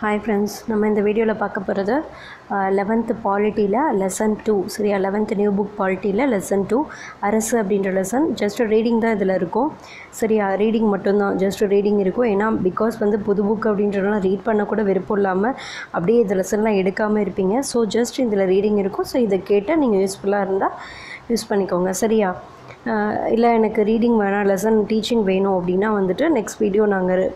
Hi friends நம்ம இந்த வீடியோவில் பார்க்க போகிறது லெவன்த்து பாலிட்டியில் லெசன் டூ சரியா? லெவன்த்து நியூ புக் பாலிட்டியில் லெசன் டூ அரசு அப்படின்ற லெசன் ஜஸ்ட் ரீடிங் தான் இதில் இருக்கும். சரியா? ரீடிங் மட்டும்தான். ஜஸ்ட் ரீடிங் இருக்கும். ஏன்னா பிகாஸ் வந்து புது புக் அப்படின்றதெல்லாம் ரீட் பண்ண கூட விருப்பம் இல்லாமல் அப்படியே இந்த லெசன்லாம் எடுக்காமல் இருப்பீங்க. ஸோ ஜஸ்ட் இதில் ரீடிங் இருக்கும். ஸோ இதை கேட்டால் நீங்கள் யூஸ்ஃபுல்லாக இருந்தால் யூஸ் பண்ணிக்கோங்க. சரியா? இல்லை எனக்கு ரீடிங் வேணாம் லெசன் டீச்சிங் வேணும் அப்படின்னா வந்துட்டு நெக்ஸ்ட் வீடியோ நாங்கள்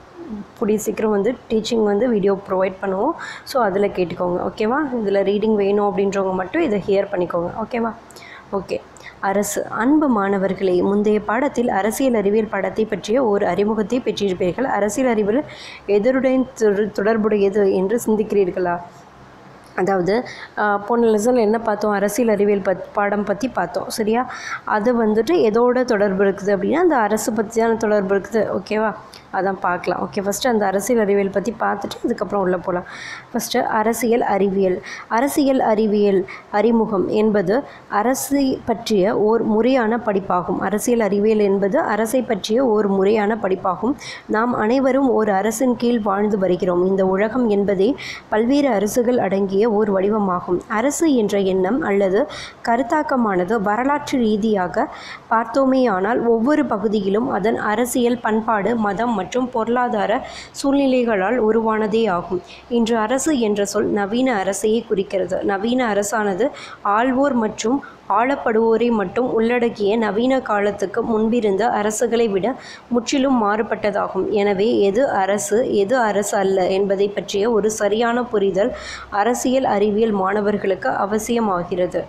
கூடிய சீக்கிரம் வந்து டீச்சிங் வந்து வீடியோ ப்ரொவைட் பண்ணுவோம். ஸோ அதில் கேட்டுக்கோங்க ஓகேவா இதில் ரீடிங் வேணும் அப்படின்றவங்க மட்டும் இதை ஹியர் பண்ணிக்கோங்க ஓகேவா ஓகே அரசு அன்பு மாணவர்களே முந்தைய பாடத்தில் அரசியல் அறிவியல் பாடத்தை பற்றிய ஒரு அறிமுகத்தை பெற்றிருப்பீர்கள். அரசியல் அறிவியல் எதருடன் தொடர்புடையது என்று சிந்திக்கிறீர்களா? அதாவது போன லெசனில் என்ன பார்த்தோம்? அரசியல் அறிவியல் பத் பாடம் பற்றி பார்த்தோம் சரியா? அது வந்துட்டு எதோட தொடர்பு இருக்குது அப்படின்னா அந்த அரசு பற்றியான தொடர்பு இருக்குது ஓகேவா அதான் பார்க்கலாம். ஓகே ஃபஸ்ட்டு அந்த அரசியல் அறிவியல் பற்றி பார்த்துட்டு அதுக்கப்புறம் உள்ளே போகலாம் ஃபஸ்ட்டு அரசியல் அறிவியல். அரசியல் அறிவியல் அறிமுகம் என்பது அரசை பற்றிய ஓர் முறையான படிப்பாகும். அரசியல் அறிவியல் என்பது அரசை பற்றிய ஓர் முறையான படிப்பாகும். நாம் அனைவரும் ஒரு அரசின் கீழ் வாழ்ந்து வருகிறோம். இந்த உலகம் என்பதே பல்வேறு அரசுகள் அடங்கிய ஓர் வடிவமாகும். அரசு என்ற எண்ணம் அல்லது கருத்தாக்கமானது வரலாற்று ரீதியாக பார்த்தோமேயானால் ஒவ்வொரு பகுதியிலும் அதன் அரசியல் பண்பாடு மதம் மற்றும் பொருளாதார சூழ்நிலைகளால் உருவானதே ஆகும். இன்று அரசு என்ற சொல் நவீன அரசையே குறிக்கிறது. நவீன அரசானது ஆள்வோர் மற்றும் ஆளப்படுவோரை மட்டும் உள்ளடக்கிய நவீன காலத்துக்கு முன்பிருந்த அரசுகளை விட முற்றிலும் மாறுபட்டதாகும். எனவே எது அரசு எது அரசு அல்ல என்பதை பற்றிய ஒரு சரியான புரிதல் அரசியல் அறிவியல் மாணவர்களுக்கு அவசியமாகிறது.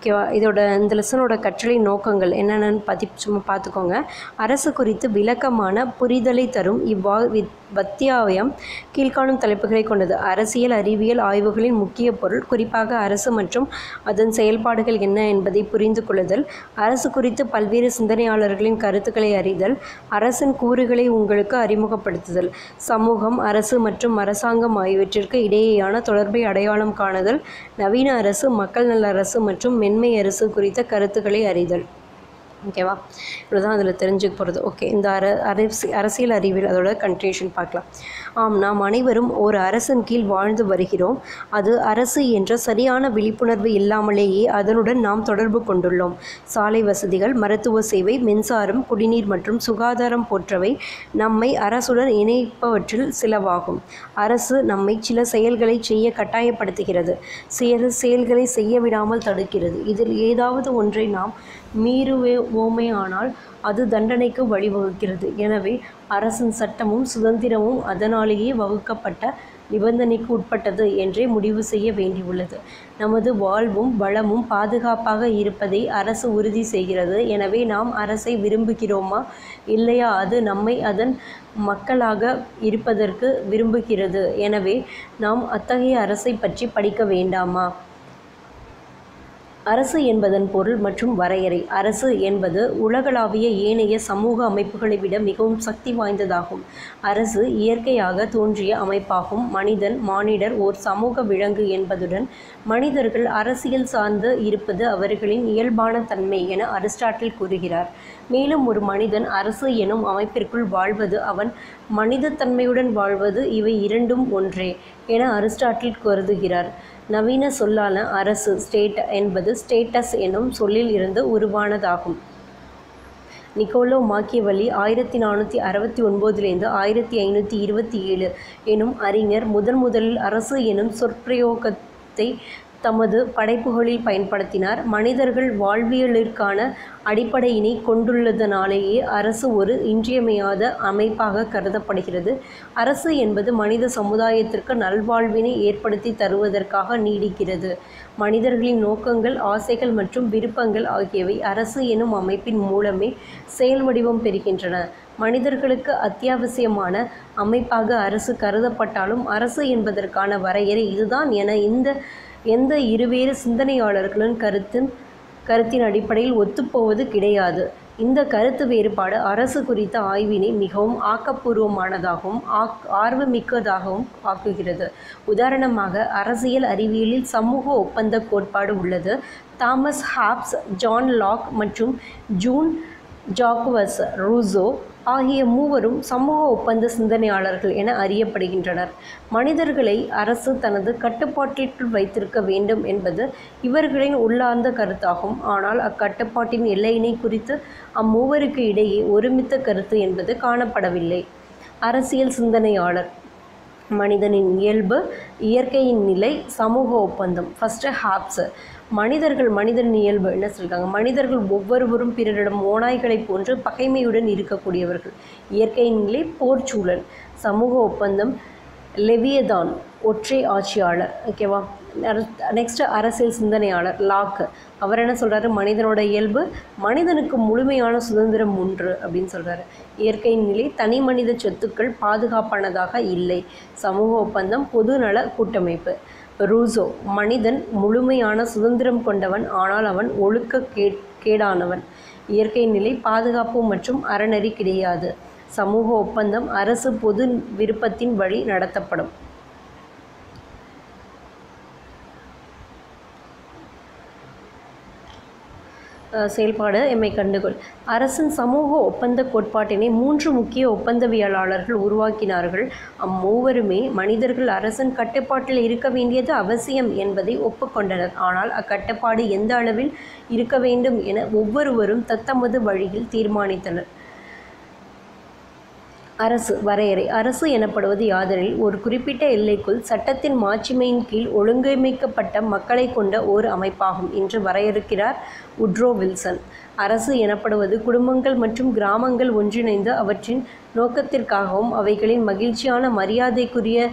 ஓகேவா இதோட இந்த லெசனோட கற்றலை நோக்கங்கள் என்னென்னு பற்றி சும்மா பார்த்துக்கோங்க. அரசு குறித்து விளக்கமான புரிதலை தரும் இவ்வா வித்- வத்தியாயம் கீழ்காணும் தலைப்புகளை கொண்டது. அரசியல் அறிவியல் ஆய்வுகளின் முக்கிய பொருள் குறிப்பாக அரசு மற்றும் அதன் செயல்பாடுகள் என்ன என்பதை புரிந்து கொள்ளுதல். அரசு குறித்து பல்வேறு சிந்தனையாளர்களின் கருத்துக்களை அறிதல். அரசின் கூறுகளை உங்களுக்கு அறிமுகப்படுத்துதல். சமூகம் அரசு மற்றும் அரசாங்கம் ஆகியவற்றிற்கு இடையேயான தொடர்பை அடையாளம் காணுதல். நவீன அரசு மக்கள் நல அரசு மற்றும் மென்மை அரசு குறித்த கருத்துக்களை அறிதல். ஓகேவா? இவ்வளோதான் அதில் தெரிஞ்சுக்க போகிறது ஓகே இந்த அர அரசி அரசியல் அறிவியல் அதோட கண்டினியூஷன் பார்க்கலாம். ஆம் நாம் அனைவரும் ஒரு அரசின் கீழ் வாழ்ந்து வருகிறோம். அது அரசு என்ற சரியான விழிப்புணர்வு இல்லாமலேயே அதனுடன் நாம் தொடர்பு கொண்டுள்ளோம். சாலை வசதிகள் மருத்துவ சேவை மின்சாரம் குடிநீர் மற்றும் சுகாதாரம் போன்றவை நம்மை அரசுடன் இணைப்பவற்றில் சிலவாகும். அரசு நம்மை சில செயல்களை செய்ய கட்டாயப்படுத்துகிறது. சில செயல்களை செய்ய விடாமல் தடுக்கிறது. இதில் ஏதாவது ஒன்றை நாம் மீறுவோமே ஆனால் அது தண்டனைக்கு வழிவகுக்கிறது. எனவே அரசின் சட்டமும் சுதந்திரமும் அதனாலேயே வகுக்கப்பட்ட நிபந்தனைக்கு உட்பட்டது என்றே முடிவு செய்ய வேண்டியுள்ளது. நமது வாழ்வும் வளமும் பாதுகாப்பாக இருப்பதை அரசு உறுதி செய்கிறது. எனவே நாம் அரசை விரும்புகிறோமா? இல்லையா? அது நம்மை அதன் மக்களாக இருப்பதற்கு விரும்புகிறது. எனவே நாம் அத்தகைய அரசை பற்றி படிக்க வேண்டாமா? அரசு என்பதன் பொருள் மற்றும் வரையறை. அரசு என்பது உலகளாவிய ஏனைய சமூக அமைப்புகளை விட மிகவும் சக்தி வாய்ந்ததாகும். அரசு இயற்கையாக தோன்றிய அமைப்பாகும். மனிதன் மானிடர் ஓர் சமூக விலங்கு என்பதுடன் மனிதர்கள் அரசியல் சார்ந்து இருப்பது அவர்களின் இயல்பான தன்மை என அரிஸ்டாட்டில் கூறுகிறார். மேலும் ஒரு மனிதன் அரசு எனும் அமைப்பிற்குள் வாழ்வது அவன் மனிதத்தன்மையுடன் வாழ்வது இவை இரண்டும் ஒன்றே என அரிஸ்டாட்டில் கருதுகிறார். நவீன சொல்லான அரசு ஸ்டேட் என்பது ஸ்டேட்டஸ் எனும் சொல்லில் இருந்து உருவானதாகும். நிக்கோலோ மாக்கியவலி ஆயிரத்தி நானூற்றி அறுபத்தி ஒன்பதுலேருந்து ஆயிரத்தி ஐநூற்றி இருபத்தி ஏழு எனும் அறிஞர் முதன் முதலில் அரசு எனும் சொற்பிரயோகத்தை தமது படைப்புகளில் பயன்படுத்தினார். மனிதர்கள் வாழ்வியலிற்கான அடிப்படையினை கொண்டுள்ளதனாலேயே அரசு ஒரு இன்றியமையாத அமைப்பாக கருதப்படுகிறது. அரசு என்பது மனித சமுதாயத்திற்கு நல்வாழ்வினை ஏற்படுத்தி தருவதற்காக நீடிக்கிறது. மனிதர்களின் நோக்கங்கள் ஆசைகள் மற்றும் விருப்பங்கள் ஆகியவை அரசு எனும் அமைப்பின் மூலமே செயல் வடிவம் பெறுகின்றன. மனிதர்களுக்கு அத்தியாவசியமான அமைப்பாக அரசு கருதப்பட்டாலும் அரசு என்பதற்கான வரையறை இதுதான் என இந்த எந்த இருவேறு சிந்தனையாளர்களின் கருத்தின் கருத்தின் அடிப்படையில் ஒத்துப்போவது கிடையாது. இந்த கருத்து வேறுபாடு அரசு குறித்த ஆய்வினை மிகவும் ஆக்கப்பூர்வமானதாகவும் ஆக் ஆர்வமிக்கதாகவும் ஆக்குகிறது. உதாரணமாக அரசியல் அறிவியலில் சமூக ஒப்பந்த கோட்பாடு உள்ளது. தாமஸ் ஹாப்ஸ் ஜான் லாக் மற்றும் ஜூன் ஜாக்குவஸ் ரூசோ ஆகிய மூவரும் சமூக ஒப்பந்த சிந்தனையாளர்கள் என அறியப்படுகின்றனர். மனிதர்களை அரசு தனது கட்டுப்பாட்டிற்குள் வைத்திருக்க வேண்டும் என்பது இவர்களின் உள்ளார்ந்த கருத்தாகும். ஆனால் அக்கட்டுப்பாட்டின் எல்லையினை குறித்து அம்மூவருக்கு இடையே ஒருமித்த கருத்து என்பது காணப்படவில்லை. அரசியல் சிந்தனையாளர். மனிதனின் இயல்பு இயற்கையின் நிலை சமூக ஒப்பந்தம். ஃபஸ்ட்டு ஹாப்ஸ் மனிதர்கள் மனிதன் இயல்பு என்ன சொல்லியிருக்காங்க மனிதர்கள் ஒவ்வொருவரும் பிறரிடம் ஓநாய்களைப் போன்று பகைமையுடன் இருக்கக்கூடியவர்கள். இயற்கையின் நிலை போர்ச்சூழல் சமூக ஒப்பந்தம் லெவியதான் ஒற்றை ஆட்சியாளர் ஓகேவா நெக்ஸ்ட் அரசியல் சிந்தனையாளர் லாக். அவர் என்ன சொல்கிறாரு மனிதனோட இயல்பு மனிதனுக்கு முழுமையான சுதந்திரம் ஒன்று அப்படின்னு சொல்கிறாரு இயற்கையின் நிலை தனி மனித சொத்துக்கள் பாதுகாப்பானதாக இல்லை. சமூக ஒப்பந்தம் பொதுநல கூட்டமைப்பு. ரூசோ மனிதன் முழுமையான சுதந்திரம் கொண்டவன் ஆனால் அவன் ஒழுக்க கே கேடானவன். இயற்கை நிலை பாதுகாப்பு மற்றும் அறநெறி கிடையாது. சமூக ஒப்பந்தம் அரசு பொது விருப்பத்தின் வழி நடத்தப்படும். செயல்பாடு எம்மை கண்டுகொள். அரசின் சமூக ஒப்பந்த கோட்பாட்டினை மூன்று முக்கிய ஒப்பந்தவியலாளர்கள் உருவாக்கினார்கள். அம்மூவருமே மனிதர்கள் அரசின் கட்டுப்பாட்டில் இருக்க வேண்டியது அவசியம் என்பதை ஒப்புக்கொண்டனர். ஆனால் அக்கட்டுப்பாடு எந்த அளவில் இருக்க வேண்டும் என ஒவ்வொருவரும் தத்தமது வழியில் தீர்மானித்தனர். அரசு வரையறை. அரசு எனப்படுவது யாதெனில் ஒரு குறிப்பிட்ட எல்லைக்குள் சட்டத்தின் மாட்சிமையின் கீழ் ஒழுங்கமைக்கப்பட்ட மக்களை கொண்ட ஓர் அமைப்பாகும் என்று வரையறுக்கிறார் உட்ரோ வில்சன். அரசு எனப்படுவது குடும்பங்கள் மற்றும் கிராமங்கள் ஒன்றிணைந்து அவற்றின் நோக்கத்திற்காகவும் அவைகளின் மகிழ்ச்சியான மரியாதைக்குரிய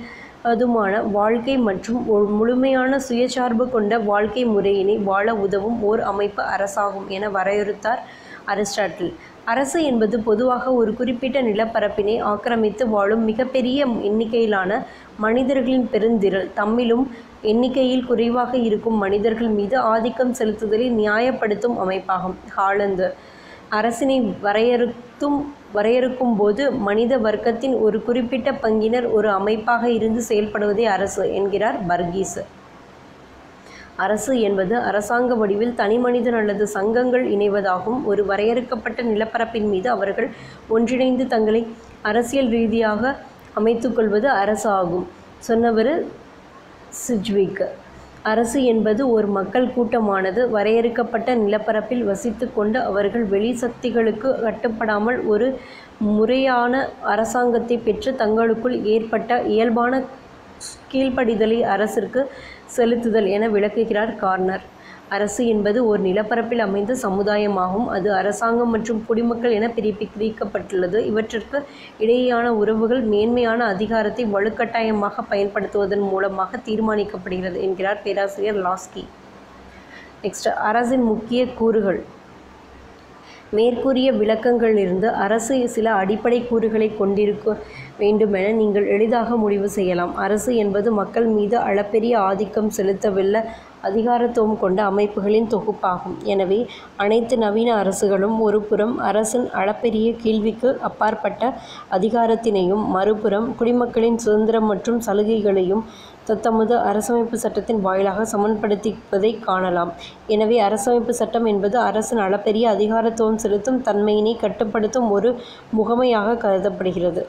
அதுமான வாழ்க்கை மற்றும் ஒரு முழுமையான சுயசார்பு கொண்ட வாழ்க்கை முறையினை வாழ உதவும் ஓர் அமைப்பு அரசாகும் என வரையறுத்தார் அரிஸ்டாட்டில். அரசு என்பது பொதுவாக ஒரு குறிப்பிட்ட நிலப்பரப்பினை ஆக்கிரமித்து வாழும் மிகப்பெரிய எண்ணிக்கையிலான மனிதர்களின் பெருந்திரள். தம்மிலும் எண்ணிக்கையில் குறைவாக இருக்கும் மனிதர்கள் மீது ஆதிக்கம் செலுத்துதலை நியாயப்படுத்தும் அமைப்பாகும். ஹாலந்து அரசினை வரையறுத்தும் வரையறுக்கும் போது மனித வர்க்கத்தின் ஒரு குறிப்பிட்ட பங்கினர் ஒரு அமைப்பாக இருந்து செயல்படுவதே அரசு என்கிறார் பர்கீஸ். அரசு என்பது அரசாங்க வடிவில் தனிமனிதன் அல்லது சங்கங்கள் இணைவதாகும். ஒரு வரையறுக்கப்பட்ட நிலப்பரப்பின் மீது அவர்கள் ஒன்றிணைந்து தங்களை அரசியல் ரீதியாக அமைத்துக்கொள்வது அரசு ஆகும் சொன்னவர் சிஜ்விக். அரசு என்பது ஒரு மக்கள் கூட்டமானது. வரையறுக்கப்பட்ட நிலப்பரப்பில் வசித்து கொண்டு அவர்கள் வெளி சக்திகளுக்கு கட்டுப்படாமல் ஒரு முறையான அரசாங்கத்தை பெற்று தங்களுக்குள் ஏற்பட்ட இயல்பான கீழ்ப்படிதலை அரசிற்கு செலுத்துதல் என விளக்குகிறார் கார்னர். அரசு என்பது ஒரு நிலப்பரப்பில் அமைந்த சமுதாயமாகும். அது அரசாங்கம் மற்றும் குடிமக்கள் என பிரிப்பி பிரிக்கப்பட்டுள்ளது இவற்றிற்கு இடையேயான உறவுகள் மேன்மையான அதிகாரத்தை வலுக்கட்டாயமாக பயன்படுத்துவதன் மூலமாக தீர்மானிக்கப்படுகிறது என்கிறார் பேராசிரியர் லாஸ்கி. நெக்ஸ்ட் அரசின் முக்கிய கூறுகள். மேற்கூறிய விளக்கங்களிலிருந்து அரசு சில அடிப்படை கூறுகளை கொண்டிருக்கும் வேண்டுமென நீங்கள் எளிதாக முடிவு செய்யலாம். அரசு என்பது மக்கள் மீது அளப்பெரிய ஆதிக்கம் செலுத்தவில்லை அதிகாரத்துவம் கொண்ட அமைப்புகளின் தொகுப்பாகும். எனவே அனைத்து நவீன அரசுகளும் ஒரு புறம் அரசின் அளப்பெரிய கேள்விக்கு அப்பாற்பட்ட அதிகாரத்தினையும் மறுபுறம் குடிமக்களின் சுதந்திரம் மற்றும் சலுகைகளையும் தத்தமது அரசமைப்பு சட்டத்தின் வாயிலாக சமன்படுத்திப்பதை காணலாம். எனவே அரசமைப்பு சட்டம் என்பது அரசின் அளப்பெரிய அதிகாரத்துவம் செலுத்தும் தன்மையினை கட்டுப்படுத்தும் ஒரு முகமையாக கருதப்படுகிறது.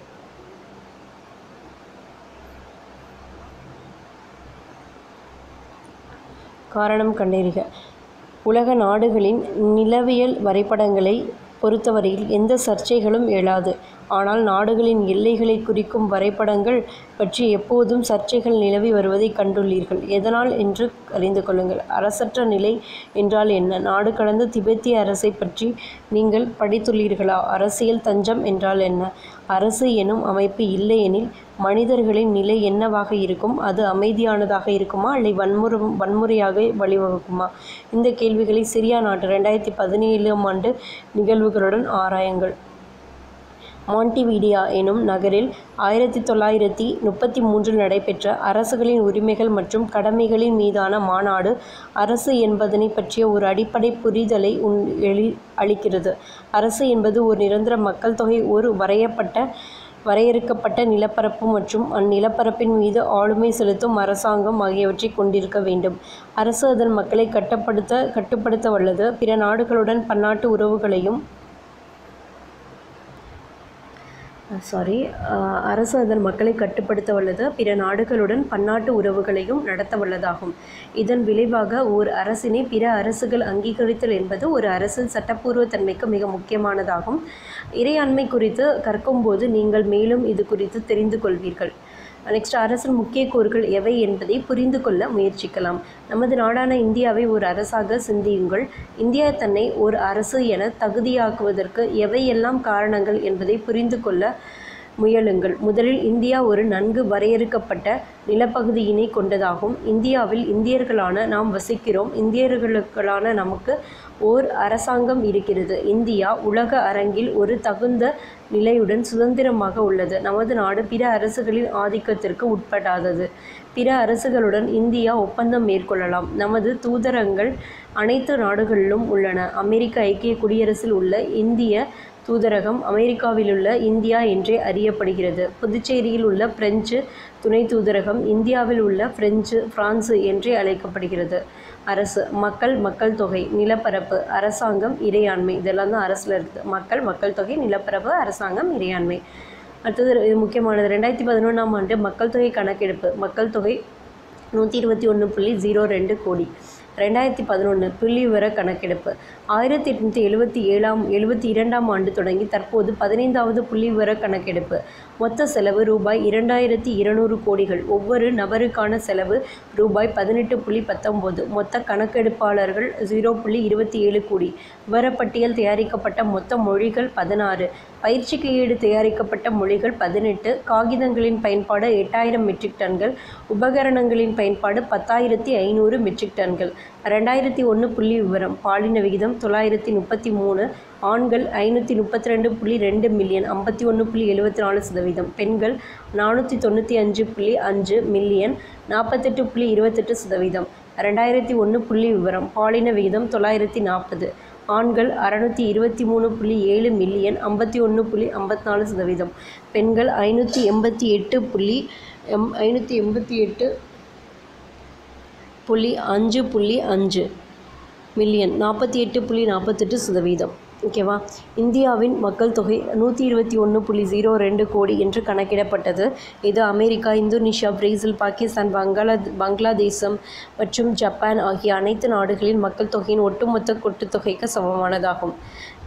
காரணம் கண்டறிக. உலக நாடுகளின் நிலவியல் வரைபடங்களை பொறுத்தவரையில் எந்த சர்ச்சைகளும் எழாது. ஆனால் நாடுகளின் எல்லைகளை குறிக்கும் வரைபடங்கள் பற்றி எப்போதும் சர்ச்சைகள் நிலவி வருவதை கண்டுள்ளீர்கள். எதனால் என்று அறிந்து கொள்ளுங்கள். அரசற்ற நிலை என்றால் என்ன? நாடு கடந்த திபெத்திய அரசை பற்றி நீங்கள் படித்துள்ளீர்களா? அரசியல் தஞ்சம் என்றால் என்ன? அரசு எனும் அமைப்பு இல்லையெனில் மனிதர்களின் நிலை என்னவாக இருக்கும்? அது அமைதியானதாக இருக்குமா? இல்லை வன்முறை வன்முறையாக வழிவகுக்குமா? இந்த கேள்விகளை சிரியா நாட்டு ரெண்டாயிரத்தி பதினேழாம் ஆண்டு நிகழ்வுகளுடன் ஆராயுங்கள். மாண்டிவீடியா எனும் நகரில் ஆயிரத்தி தொள்ளாயிரத்தி முப்பத்தி மூன்றில் நடைபெற்ற அரசுகளின் உரிமைகள் மற்றும் கடமைகளின் மீதான மாநாடு அரசு என்பதனை பற்றிய ஒரு அடிப்படை புரிதலை உன் எளி அளிக்கிறது. அரசு என்பது ஒரு நிரந்தர மக்கள் தொகை ஒரு வரையப்பட்ட வரையறுக்கப்பட்ட நிலப்பரப்பு மற்றும் அந்நிலப்பரப்பின் மீது ஆளுமை செலுத்தும் அரசாங்கம் ஆகியவற்றை கொண்டிருக்க வேண்டும். அரசு அதன் மக்களை கட்டுப்படுத்த கட்டுப்படுத்த வல்லது பிற நாடுகளுடன் பன்னாட்டு உறவுகளையும் சாரி அரசு அதன் மக்களை கட்டுப்படுத்த வல்லது பிற நாடுகளுடன் பன்னாட்டு உறவுகளையும் நடத்த வல்லதாகும் இதன் விளைவாக ஓர் அரசினை பிற அரசுகள் அங்கீகரித்தல் என்பது ஒரு அரசின் சட்டப்பூர்வ தன்மைக்கு மிக முக்கியமானதாகும். இறையாண்மை குறித்து கற்கும்போது நீங்கள் மேலும் இது குறித்து தெரிந்து கொள்வீர்கள். நெக்ஸ்ட் அரசின் முக்கிய கூறுகள் எவை என்பதை புரிந்து கொள்ள முயற்சிக்கலாம். நமது நாடான இந்தியாவை ஒரு அரசாக சிந்தியுங்கள். இந்தியா தன்னை ஒரு அரசு என தகுதியாக்குவதற்கு எவையெல்லாம் காரணங்கள் என்பதை புரிந்து கொள்ள முயலுங்கள். முதலில் இந்தியா ஒரு நன்கு வரையறுக்கப்பட்ட நிலப்பகுதியினை கொண்டதாகும். இந்தியாவில் இந்தியர்களான நாம் வசிக்கிறோம். இந்தியர்களுக்களான நமக்கு ஓர் அரசாங்கம் இருக்கிறது. இந்தியா உலக அரங்கில் ஒரு தகுந்த நிலையுடன் சுதந்திரமாக உள்ளது. நமது நாடு பிற அரசுகளின் ஆதிக்கத்திற்கு உட்படாதது. பிற அரசுகளுடன் இந்தியா ஒப்பந்தம் மேற்கொள்ளலாம். நமது தூதரங்கள் அனைத்து நாடுகளிலும் உள்ளன. அமெரிக்க ஐக்கிய குடியரசில் உள்ள இந்திய தூதரகம் அமெரிக்காவிலுள்ள இந்தியா என்றே அறியப்படுகிறது. புதுச்சேரியில் உள்ள பிரெஞ்சு துணை தூதரகம் இந்தியாவில் உள்ள பிரெஞ்சு பிரான்சு என்றே அழைக்கப்படுகிறது. அரசு மக்கள் மக்கள் தொகை நிலப்பரப்பு அரசாங்கம் இறையாண்மை இதெல்லாம் தான் அரசில் இருக்குது. மக்கள் மக்கள் தொகை நிலப்பரப்பு அரசாங்கம் இறையாண்மை. அடுத்தது இது முக்கியமானது. ரெண்டாயிரத்தி பதினொன்றாம் ஆண்டு மக்கள் தொகை கணக்கெடுப்பு. மக்கள் தொகை நூற்றி இருபத்தி ஒன்று புள்ளி ஜீரோ ரெண்டு கோடி. ரெண்டாயிரத்தி பதினொன்று புள்ளி விவர கணக்கெடுப்பு. ஆயிரத்தி எட்நூற்றி எழுபத்தி ஏழாம் எழுபத்தி இரண்டாம் ஆண்டு தொடங்கி தற்போது பதினைந்தாவது புள்ளி விவர கணக்கெடுப்பு. மொத்த செலவு ரூபாய் இரண்டாயிரத்தி இருநூறு கோடிகள். ஒவ்வொரு நபருக்கான செலவு ரூபாய் பதினெட்டு புள்ளி பத்தொம்போது மொத்த கணக்கெடுப்பாளர்கள் ஜீரோ புள்ளி இருபத்தி ஏழு கோடி. விவரப்பட்டியல் தயாரிக்கப்பட்ட மொத்த மொழிகள் பதினாறு. பயிற்சி கையேடு தயாரிக்கப்பட்ட மொழிகள் பதினெட்டு. காகிதங்களின் பயன்பாடு எட்டாயிரம் மெட்ரிக் டன்கள். உபகரணங்களின் பயன்பாடு பத்தாயிரத்தி ஐநூறு மெட்ரிக் டன்கள். ரெண்டாயிரத்தி ஒன்று புள்ளி விவரம். பாலின விகிதம் தொள்ளாயிரத்தி முப்பத்தி மூணு. ஆண்கள் ஐநூற்றி முப்பத்தி ரெண்டு புள்ளி ரெண்டு மில்லியன் ஐம்பத்தி ஒன்று புள்ளி எழுபத்தி நாலு சதவீதம். பெண்கள் நானூற்றி தொண்ணூற்றி அஞ்சு புள்ளி அஞ்சு மில்லியன் நாற்பத்தெட்டு புள்ளி இருபத்தெட்டு சதவீதம். ரெண்டாயிரத்தி ஒன்று புள்ளி விவரம் பாலின விகிதம் தொள்ளாயிரத்தி நாற்பது. ஆண்கள் அறநூற்றி இருபத்தி மூணு புள்ளி ஏழு மில்லியன் ஐம்பத்தி ஒன்று புள்ளி ஐம்பத்தி நாலு சதவீதம். பெண்கள் ஐநூற்றி எண்பத்தி எட்டு புள்ளி எம் ஐநூற்றி எண்பத்தி எட்டு புள்ளி அஞ்சு புள்ளி அஞ்சு மில்லியன் நாற்பத்தி எட்டு புள்ளி நாற்பத்தெட்டு சதவீதம். ஓகேவா? இந்தியாவின் மக்கள் தொகை நூற்றி இருபத்தி ஒன்று புள்ளி ஜீரோ ரெண்டு கோடி என்று கணக்கிடப்பட்டது. இது அமெரிக்கா இந்தோனேஷியா பிரேசில் பாகிஸ்தான் பங்களா பங்களாதேசம் மற்றும் ஜப்பான் ஆகிய அனைத்து நாடுகளின் மக்கள் தொகையின் ஒட்டுமொத்த கூட்டுத்தொகைக்கு சமமானதாகும்.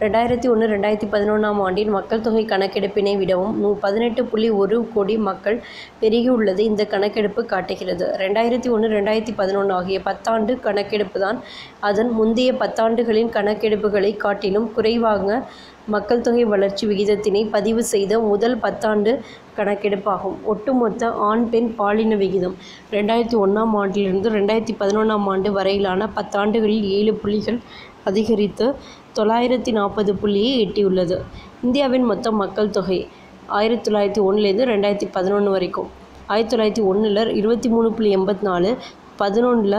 ரெண்டாயிரத்தி ஒன்று ரெண்டாயிரத்தி பதினொன்றாம் ஆண்டின் மக்கள் தொகை கணக்கெடுப்பினை விடவும் நூ பதினெட்டு புள்ளி ஒரு கோடி மக்கள் பெருகியுள்ளது இந்த கணக்கெடுப்பு காட்டுகிறது. ரெண்டாயிரத்தி ஒன்று ரெண்டாயிரத்தி பதினொன்று ஆகிய பத்தாண்டு கணக்கெடுப்பு தான் அதன் முந்தைய பத்தாண்டுகளின் கணக்கெடுப்புகளை காட்டிலும் குறைவாக மக்கள் தொகை வளர்ச்சி விகிதத்தினை பதிவு செய்த முதல் பத்தாண்டு கணக்கெடுப்பாகும். ஒட்டுமொத்த ஆண் பெண் பாலின விகிதம் ரெண்டாயிரத்தி ஒன்றாம் ஆண்டிலிருந்து ரெண்டாயிரத்தி பதினொன்றாம் ஆண்டு வரையிலான பத்தாண்டுகளில் ஏழு புள்ளிகள் அதிகரித்து தொள்ளாயிரத்தி நாற்பது புள்ளியை எட்டியுள்ளது. இந்தியாவின் மொத்த மக்கள் தொகை ஆயிரத்தி தொள்ளாயிரத்தி ஒன்றுலேருந்து ரெண்டாயிரத்தி பதினொன்று வரைக்கும். ஆயிரத்தி தொள்ளாயிரத்தி ஒன்றில் இருபத்தி மூணு புள்ளி எண்பத்தி நாலு பதினொன்றில்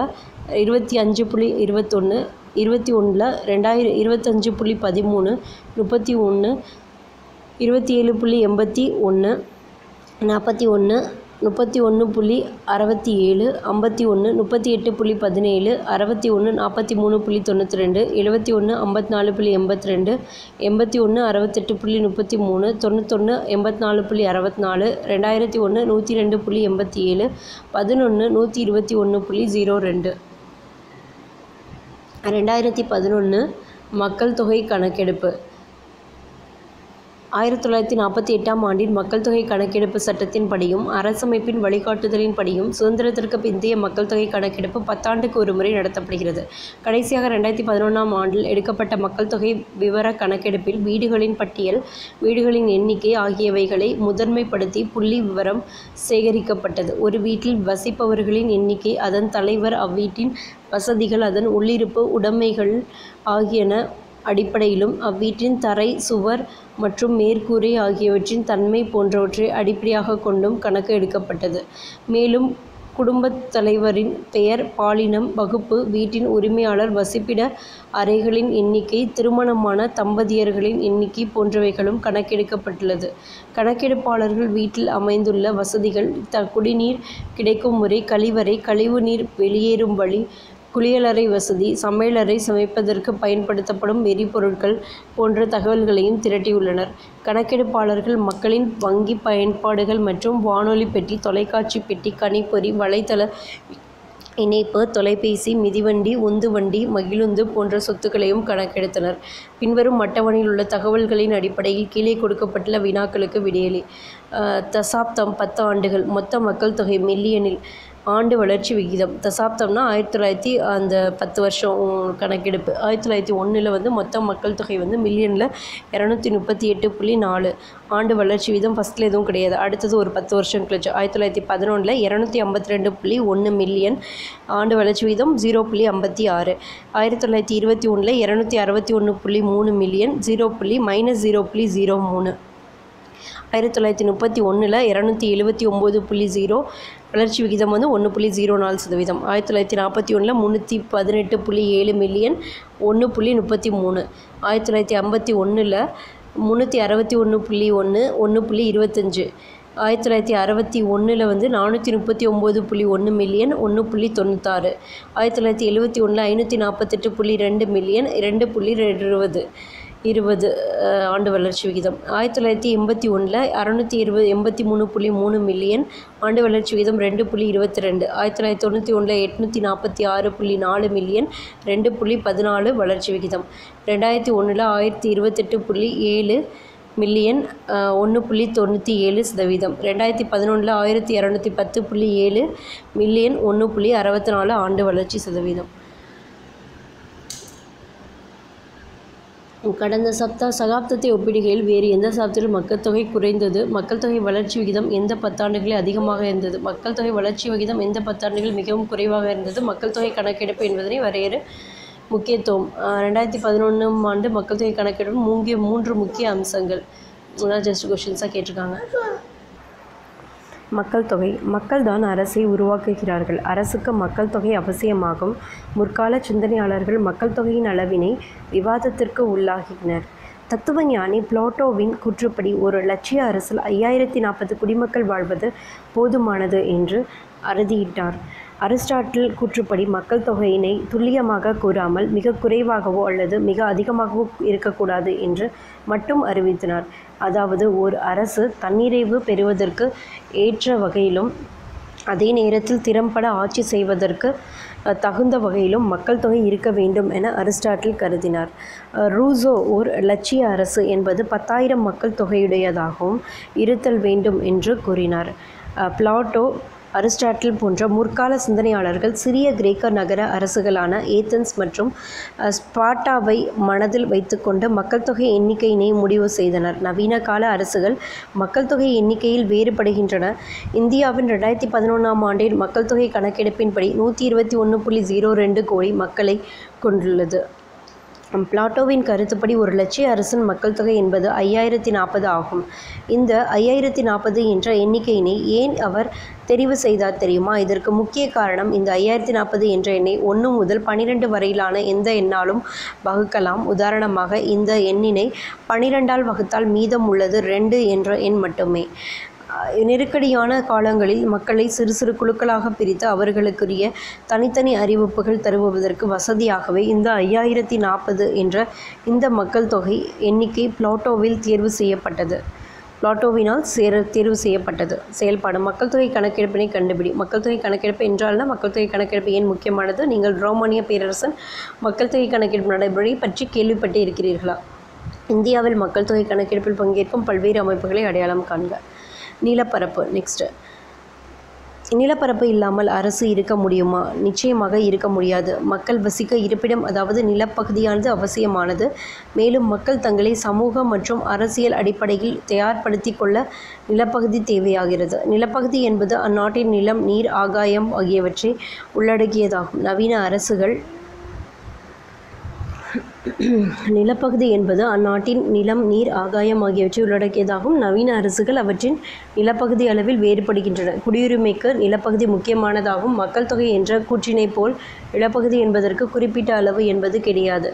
இருபத்தி அஞ்சு புள்ளி இருபத்தொன்று இருபத்தி ஒன்றில் ரெண்டாயிரம் இருபத்தஞ்சு புள்ளி பதிமூணு முப்பத்தி ஒன்று இருபத்தி ஏழு புள்ளி எண்பத்தி ஒன்று நாற்பத்தி ஒன்று முப்பத்தி ஒன்று புள்ளி அறுபத்தி ஏழு ஐம்பத்தி ஒன்று முப்பத்தி எட்டு புள்ளி பதினேழு அறுபத்தி ஒன்று நாற்பத்தி மூணு புள்ளி தொண்ணூற்றி ரெண்டு எழுபத்தி ஒன்று ஐம்பத்தி நாலு புள்ளி எண்பத்தி ரெண்டு எண்பத்தி ஒன்று அறுபத்தெட்டு புள்ளி முப்பத்தி மூணு தொண்ணூத்தொன்று எண்பத்தி நாலு புள்ளி அறுபத்தி நாலு ரெண்டாயிரத்தி ஒன்று நூற்றி ரெண்டு புள்ளி எண்பத்தி ஏழு பதினொன்று நூற்றி இருபத்தி ஒன்று புள்ளி ஜீரோ ரெண்டு. ரெண்டாயிரத்தி பதினொன்று மக்கள் தொகை கணக்கெடுப்பு. ஆயிரத்தி தொள்ளாயிரத்தி நாற்பத்தி எட்டாம் ஆண்டின் மக்கள் தொகை கணக்கெடுப்பு சட்டத்தின்படியும் அரசமைப்பின் வழிகாட்டுதலின்படியும் சுதந்திரத்திற்கு பிந்தைய மக்கள் தொகை கணக்கெடுப்பு பத்தாண்டுக்கு ஒரு முறை நடத்தப்படுகிறது. கடைசியாக ரெண்டாயிரத்தி பதினொன்றாம் ஆண்டில் எடுக்கப்பட்ட மக்கள் தொகை விவர கணக்கெடுப்பில் வீடுகளின் பட்டியல் வீடுகளின் எண்ணிக்கை ஆகியவைகளை முதன்மைப்படுத்தி புள்ளி விவரம் சேகரிக்கப்பட்டது. ஒரு வீட்டில் வசிப்பவர்களின் எண்ணிக்கை அதன் தலைவர் அவ்வீட்டின் வசதிகள் அதன் உள்ளிருப்பு உடைமைகள் ஆகியன அடிப்படையிலும் அவ்வீட்டின் தரை சுவர் மற்றும் மேற்கூரை ஆகியவற்றின் தன்மை போன்றவற்றை அடிப்படையாக கொண்டும் கணக்கு எடுக்கப்பட்டது. மேலும் குடும்பத் தலைவரின் பெயர் பாலினம் வகுப்பு வீட்டின் உரிமையாளர் வசிப்பிட அறைகளின் எண்ணிக்கை திருமணமான தம்பதியர்களின் எண்ணிக்கை போன்றவைகளும் கணக்கெடுக்கப்பட்டுள்ளது. கணக்கெடுப்பாளர்கள் வீட்டில் அமைந்துள்ள வசதிகள் த குடிநீர் கிடைக்கும் முறை கழிவறை கழிவுநீர் வெளியேறும் வழி குளியலறை வசதி சமையலறை சமைப்பதற்கு பயன்படுத்தப்படும் எரிபொருட்கள் போன்ற தகவல்களையும் திரட்டியுள்ளனர். கணக்கெடுப்பாளர்கள் மக்களின் வங்கி பயன்பாடுகள் மற்றும் வானொலி பெட்டி தொலைக்காட்சி பெட்டி கணிப்பொறி வலைத்தள இணைப்பு தொலைபேசி மிதிவண்டி உந்துவண்டி மகிழுந்து போன்ற சொத்துக்களையும் கணக்கெடுத்தனர். பின்வரும் அட்டவணையில் உள்ள தகவல்களின் அடிப்படையில் கீழே கொடுக்கப்பட்டுள்ள வினாக்களுக்கு விடையளி. தசாப்தம் பத்து ஆண்டுகள். மொத்த மக்கள் தொகை மில்லியனில் ஆண்டு வளர்ச்சி விகிதம். தசாப்தம்னா ஆயிரத்தி தொள்ளாயிரத்தி அந்த பத்து வருஷம் கணக்கெடுப்பு. ஆயிரத்தி தொள்ளாயிரத்தி ஒன்றில் வந்து மொத்த மக்கள் தொகை வந்து மில்லியனில் இரநூத்தி முப்பத்தி எட்டு புள்ளி நாலு. ஆண்டு வளர்ச்சி விகிதம் ஃபஸ்ட்டில் எதுவும் கிடையாது. அடுத்தது ஒரு பத்து வருஷம் கழிச்சு. ஆயிரத்தி தொள்ளாயிரத்தி பதினொன்றில் இரநூத்தி ஐம்பத்தி ரெண்டு புள்ளி ஒன்று மில்லியன். ஆண்டு வளர்ச்சி விகிதம் ஜீரோ புள்ளி ஐம்பத்தி ஆறு. ஆயிரத்தி தொள்ளாயிரத்தி இருபத்தி ஒன்றில் இரநூத்தி அறுபத்தி ஒன்று புள்ளி மூணு மில்லியன். ஜீரோ புள்ளி மைனஸ் ஜீரோ புள்ளி ஜீரோ மூணு. ஆயிரத்தி தொள்ளாயிரத்தி முப்பத்தி ஒன்றில் இரநூத்தி எழுபத்தி ஒம்பது புள்ளி ஜீரோ வளர்ச்சி விகிதம் வந்து ஒன்று புள்ளி ஜீரோ நாலு சதவீதம். ஆயிரத்தி தொள்ளாயிரத்தி நாற்பத்தி ஒன்றில் முந்நூற்றி பதினெட்டு புள்ளி ஏழு மில்லியன் ஒன்று புள்ளி முப்பத்தி மூணு. ஆயிரத்தி தொள்ளாயிரத்தி ஐம்பத்தி ஒன்றில் முந்நூற்றி அறுபத்தி ஒன்று புள்ளி ஒன்று ஒன்று புள்ளி இருபத்தஞ்சு. ஆயிரத்தி தொள்ளாயிரத்தி அறுபத்தி ஒன்றில் வந்து நானூற்றி முப்பத்தி ஒம்பது புள்ளி ஒன்று மில்லியன் ஒன்று புள்ளி தொண்ணூத்தாறு. ஆயிரத்தி தொள்ளாயிரத்தி எழுபத்தி ஒன்றில் ஐநூற்றி நாற்பத்தெட்டு புள்ளி ரெண்டு மில்லியன் ரெண்டு புள்ளி இருபது. இருபது ஆண்டு வளர்ச்சி விகிதம். ஆயிரத்தி தொள்ளாயிரத்தி எண்பத்தி ஒன்றில் அறநூற்றி இருபது எண்பத்தி மூணு புள்ளி மூணு மில்லியன் ஆண்டு வளர்ச்சி விகிதம் ரெண்டு புள்ளி இருபத்தி ரெண்டு. ஆயிரத்தி தொள்ளாயிரத்தி தொண்ணூற்றி ஒன்றில் எட்நூற்றி நாற்பத்தி ஆறு புள்ளி நாலு மில்லியன் ரெண்டு புள்ளி பதினாலு வளர்ச்சி விகிதம். ரெண்டாயிரத்தி ஒன்றில் ஆயிரத்தி இருபத்தெட்டு புள்ளி ஏழு மில்லியன் ஒன்று புள்ளி தொண்ணூற்றி ஏழு சதவீதம். ரெண்டாயிரத்தி பதினொன்றில் ஆயிரத்தி இரநூத்தி பத்து புள்ளி ஏழு மில்லியன் ஒன்று புள்ளி அறுபத்தி நாலு ஆண்டு வளர்ச்சி சதவீதம். கடந்த சப்தா சகாப்தத்தை ஒப்பிடுகையில் வேறு எந்த சகாப்தத்தில் மக்கள் தொகை குறைந்தது. மக்கள் தொகை வளர்ச்சி விகிதம் எந்த பத்தாண்டுகளில் அதிகமாக இருந்தது? மக்கள் தொகை வளர்ச்சி விகிதம் எந்த பத்தாண்டுகளில் மிகவும் குறைவாக இருந்தது? மக்கள் தொகை கணக்கெடுப்பு என்பதனை வரையறு. முக்கியத்துவம் ரெண்டாயிரத்தி பதினொன்றாம் ஆண்டு மக்கள் தொகை கணக்கெடுப்பு மூங்கிய மூன்று முக்கிய அம்சங்கள். ஜஸ்ட் கொஷின்ஸாக கேட்டிருக்காங்க. மக்கள் தொகை மக்கள் தான் அரசை உருவாக்குகிறார்கள். அரசுக்கு மக்கள் தொகை அவசியமாகும். முற்கால சிந்தனையாளர்கள் மக்கள் தொகையின் அளவினை விவாதத்திற்கு உள்ளாகினர். தத்துவ ஞானி பிளாட்டோவின் கூற்றுப்படி ஒரு லட்சிய அரசில் ஐயாயிரத்தி நாற்பது குடிமக்கள் வாழ்வது போதுமானது என்று அறுதியிட்டார். அரிஸ்டாட்டில் கூற்றுப்படி மக்கள் தொகையினை துல்லியமாக கூறாமல் மிக குறைவாகவோ அல்லது மிக அதிகமாகவோ இருக்கக்கூடாது என்று மட்டும் அறிவித்தனர். அதாவது ஓர் அரசு தன்னிறைவு பெறுவதற்கு ஏற்ற வகையிலும் அதே நேரத்தில் திறம்பட ஆட்சி செய்வதற்கு தகுந்த வகையிலும் மக்கள் தொகை இருக்க வேண்டும் என அரிஸ்டாட்டில் கருதினார். ரூசோ ஓர் லட்சிய அரசு என்பது பத்தாயிரம் மக்கள் தொகையுடையதாகவும் இருத்தல் வேண்டும் என்று கூறினார். பிளாட்டோ அரிஸ்டாட்டில் போன்ற முற்கால சிந்தனையாளர்கள் சிறிய கிரேக்க நகர அரசுகளான ஏத்தன்ஸ் மற்றும் ஸ்பாட்டாவை மனதில் வைத்துக்கொண்டு மக்கள் தொகை எண்ணிக்கையினை முடிவு செய்தனர். நவீன கால அரசுகள் மக்கள் தொகை எண்ணிக்கையில் வேறுபடுகின்றன. இந்தியாவின் ரெண்டாயிரத்தி பதினொன்றாம் ஆண்டின் மக்கள் தொகை கணக்கெடுப்பின்படி நூற்றி இருபத்தி ஒன்று புள்ளி ஜீரோ ரெண்டு கோடி மக்களை கொண்டுள்ளது. பிளாட்டோவின் கருத்துப்படி ஒரு லட்சிய அரசின் மக்கள் தொகை என்பது ஐயாயிரத்தி நாற்பது ஆகும். இந்த ஐயாயிரத்தி நாற்பது என்ற எண்ணிக்கையினை ஏன் அவர் தெரிவு செய்தார் தெரியுமா? இதற்கு முக்கிய காரணம் இந்த ஐயாயிரத்தி நாற்பது என்ற எண்ணை ஒன்று முதல் பனிரெண்டு வரையிலான எந்த எண்ணாலும் வகுக்கலாம். உதாரணமாக இந்த எண்ணினை பனிரெண்டால் வகுத்தால் மீதம் உள்ளது ரெண்டு என்ற எண் மட்டுமே. நெருக்கடியான காலங்களில் மக்களை சிறு சிறு குழுக்களாக பிரித்து அவர்களுக்குரிய தனித்தனி அறிவிப்புகள் தருவதற்கு வசதியாகவே இந்த ஐயாயிரத்தி நாற்பது என்ற இந்த மக்கள் தொகை எண்ணிக்கை பிளாட்டோவில் தேர்வு செய்யப்பட்டது. பிளாட்டோவினால் சேர தேர்வு செய்யப்பட்டது. செயல்பாடு. மக்கள் தொகை கணக்கெடுப்பினை கண்டுபிடி. மக்கள் தொகை கணக்கெடுப்பு என்றால்னா மக்கள் தொகை கணக்கெடுப்பு ஏன் முக்கியமானது? நீங்கள் ரோமானிய பேரரசன் மக்கள் தொகை கணக்கெடுப்பு நடைமுறை பற்றி கேள்விப்பட்டு இருக்கிறீர்களா? இந்தியாவில் மக்கள் தொகை கணக்கெடுப்பில் பங்கேற்கும் பல்வேறு அமைப்புகளை அடையாளம் காண்க. நிலப்பரப்பு நெக்ஸ்ட்டு நிலப்பரப்பு இல்லாமல் அரசு இருக்க முடியுமா? நிச்சயமாக இருக்க முடியாது. மக்கள் வசிக்க இருப்பிடம் அதாவது நிலப்பகுதியானது அவசியமானது. மேலும் மக்கள் தங்களை சமூக மற்றும் அரசியல் அடிப்படையில் தயார்படுத்தி கொள்ள நிலப்பகுதி தேவையாகிறது. நிலப்பகுதி என்பது அந்நாட்டின் நிலம் நீர் ஆகாயம் ஆகியவற்றை உள்ளடக்கியதாகும். நவீன அரசுகள் நிலப்பகுதி என்பது அந்நாட்டின் நிலம் நீர் ஆகாயம் ஆகியவற்றை உள்ளடக்கியதாகும். நவீன அரசுகள் அவற்றின் நிலப்பகுதி அளவில் வேறுபடுகின்றன. குடியுரிமைக்கு நிலப்பகுதி முக்கியமானதாகும். மக்கள் தொகை என்ற கூற்றினைப் போல் நிலப்பகுதி என்பதற்கு குறிப்பிட்ட அளவு என்பது கிடையாது.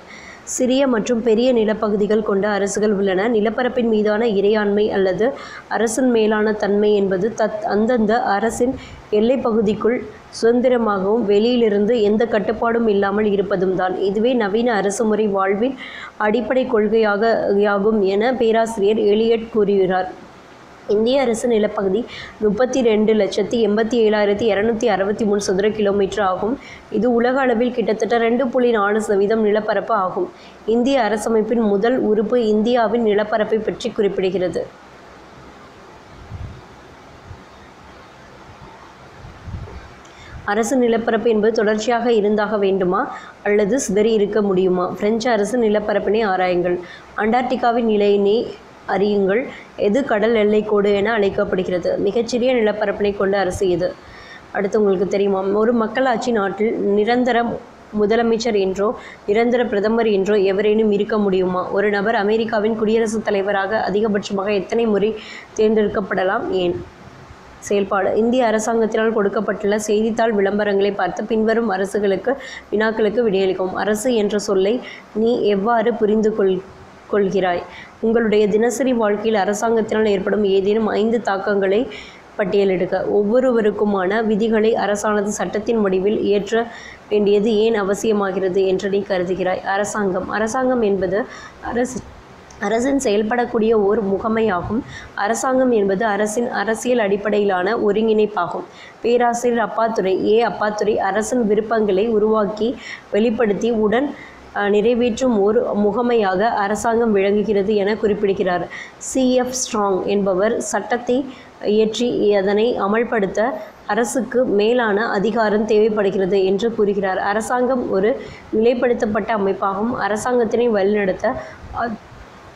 சிறிய மற்றும் பெரிய நிலப்பகுதிகள் கொண்ட அரசுகள் உள்ளன. நிலப்பரப்பின் மீதான இறையாண்மை அல்லது அரசின் மேலான தன்மை என்பது தத் அந்தந்த அரசின் எல்லைப்பகுதிக்குள் சுதந்திரமாகவும் வெளியிலிருந்து எந்த கட்டுப்பாடும் இல்லாமல் இருப்பதும் தான். இதுவே நவீன அரசுமுறை வாழ்வின் அடிப்படை கொள்கையாக யாகும் என பேராசிரியர் எலியட் கூறுகிறார். இந்திய அரசு நிலப்பகுதி முப்பத்தி ரெண்டு லட்சத்தி எண்பத்தி ஏழாயிரத்தி இரநூத்தி அறுபத்தி மூணு சதுர கிலோமீட்டர் ஆகும். இது உலக அளவில் கிட்டத்தட்ட ரெண்டு புள்ளி நாலு சதவீதம் நிலப்பரப்பு ஆகும். இந்திய அரசமைப்பின் முதல் உறுப்பு இந்தியாவின் நிலப்பரப்பை பற்றி குறிப்பிடுகிறது. அரசு நிலப்பரப்பு என்பது தொடர்ச்சியாக இருந்தாக வேண்டுமா? அல்லது சிதறி இருக்க முடியுமா? பிரெஞ்சு அரசு நிலப்பரப்பினை ஆராயுங்கள். அண்டார்டிகாவின் நிலையினை அறியுங்கள். எது கடல் எல்லைக்கோடு என அழைக்கப்படுகிறது? மிகச்சிறிய நிலப்பரப்பினை கொண்ட அரசு இது அடுத்து உங்களுக்கு தெரியுமா? ஒரு மக்களாட்சி நாட்டில் நிரந்தர முதலமைச்சர் என்றோ நிரந்தர பிரதமர் என்றோ எவரேனும் இருக்க முடியுமா? ஒரு நபர் அமெரிக்காவின் குடியரசுத் தலைவராக அதிகபட்சமாக எத்தனை முறை தேர்ந்தெடுக்கப்படலாம்? ஏன்? செயல்பாடு. இந்திய அரசாங்கத்தினால் கொடுக்கப்பட்டுள்ள செய்தித்தாள் விளம்பரங்களை பார்த்து பின்வரும் அரசுகளுக்கு வினாக்களுக்கு விடையளிக்கும் அரசு என்ற சொல்லை நீ எவ்வாறு புரிந்து கொள் கொள்கிறாய்? உங்களுடைய தினசரி வாழ்க்கையில் அரசாங்கத்தினால் ஏற்படும் ஏதேனும் ஐந்து தாக்கங்களை பட்டியலிடுக. ஒவ்வொருவருக்குமான விதிகளை அரசானது சட்டத்தின் வடிவில் ஏற்ற வேண்டியது ஏன் அவசியமாகிறது என்று நீ கருதுகிறாய்? அரசாங்கம். அரசாங்கம் என்பது அரசு அரசின் செயல்படக்கூடிய ஓர் முகமையாகும். அரசாங்கம் என்பது அரசின் அரசியல் அடிப்படையிலான ஒருங்கிணைப்பாகும். பேராசிரியர் அப்பாத்துறை ஏ. அப்பாத்துறை அரசின் விருப்பங்களை உருவாக்கி வெளிப்படுத்தி உடன் நிறைவேற்றும் ஓர் முகமையாக அரசாங்கம் விளங்குகிறது என குறிப்பிடுகிறார். சிஎஃப் ஸ்ட்ராங் என்பவர் சட்டத்தை இயற்றி அதனை அமல்படுத்த அரசுக்கு மேலான அதிகாரம் தேவைப்படுகிறது என்று கூறுகிறார். அரசாங்கம் ஒரு நிலைப்படுத்தப்பட்ட அமைப்பாகும். அரசாங்கத்தினை வழிநடத்த அ-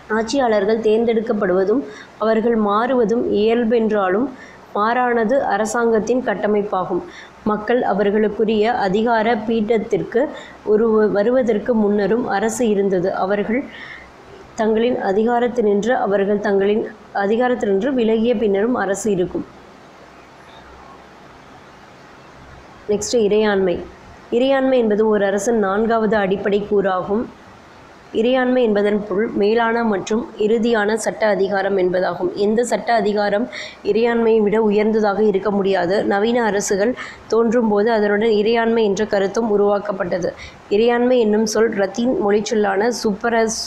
ஆட்சியாளர்கள் தேர்ந்தெடுக்கப்படுவதும் அவர்கள் மாறுவதும் இயல்பென்றாலும் மாறானது அரசாங்கத்தின் கட்டமைப்பாகும். மக்கள் அவர்களுக்குரிய அதிகார பீட்டத்திற்கு ஒரு வருவதற்கு முன்னரும் அரசு இருந்தது. அவர்கள் தங்களின் அதிகாரத்தினின்று அவர்கள் தங்களின் அதிகாரத்தினின்று விலகிய பின்னரும் அரசு இருக்கும். நெக்ஸ்ட் இறையாண்மை. இறையாண்மை என்பது ஒரு அரசின் நான்காவது அடிப்படை கூறாகும். இறையாண்மை என்பதன் பொருள் மேலான மற்றும் இறுதியான சட்ட அதிகாரம் என்பதாகும். எந்த சட்ட அதிகாரம் இறையாண்மையை விட உயர்ந்ததாக இருக்க முடியாது. நவீன அரசுகள் தோன்றும் போது அதனுடன் இறையாண்மை என்ற கருத்தும் உருவாக்கப்பட்டது. இறையாண்மை என்னும் சொல் ரத்தீன் மொழிச்சொல்லான சூப்பரஸ்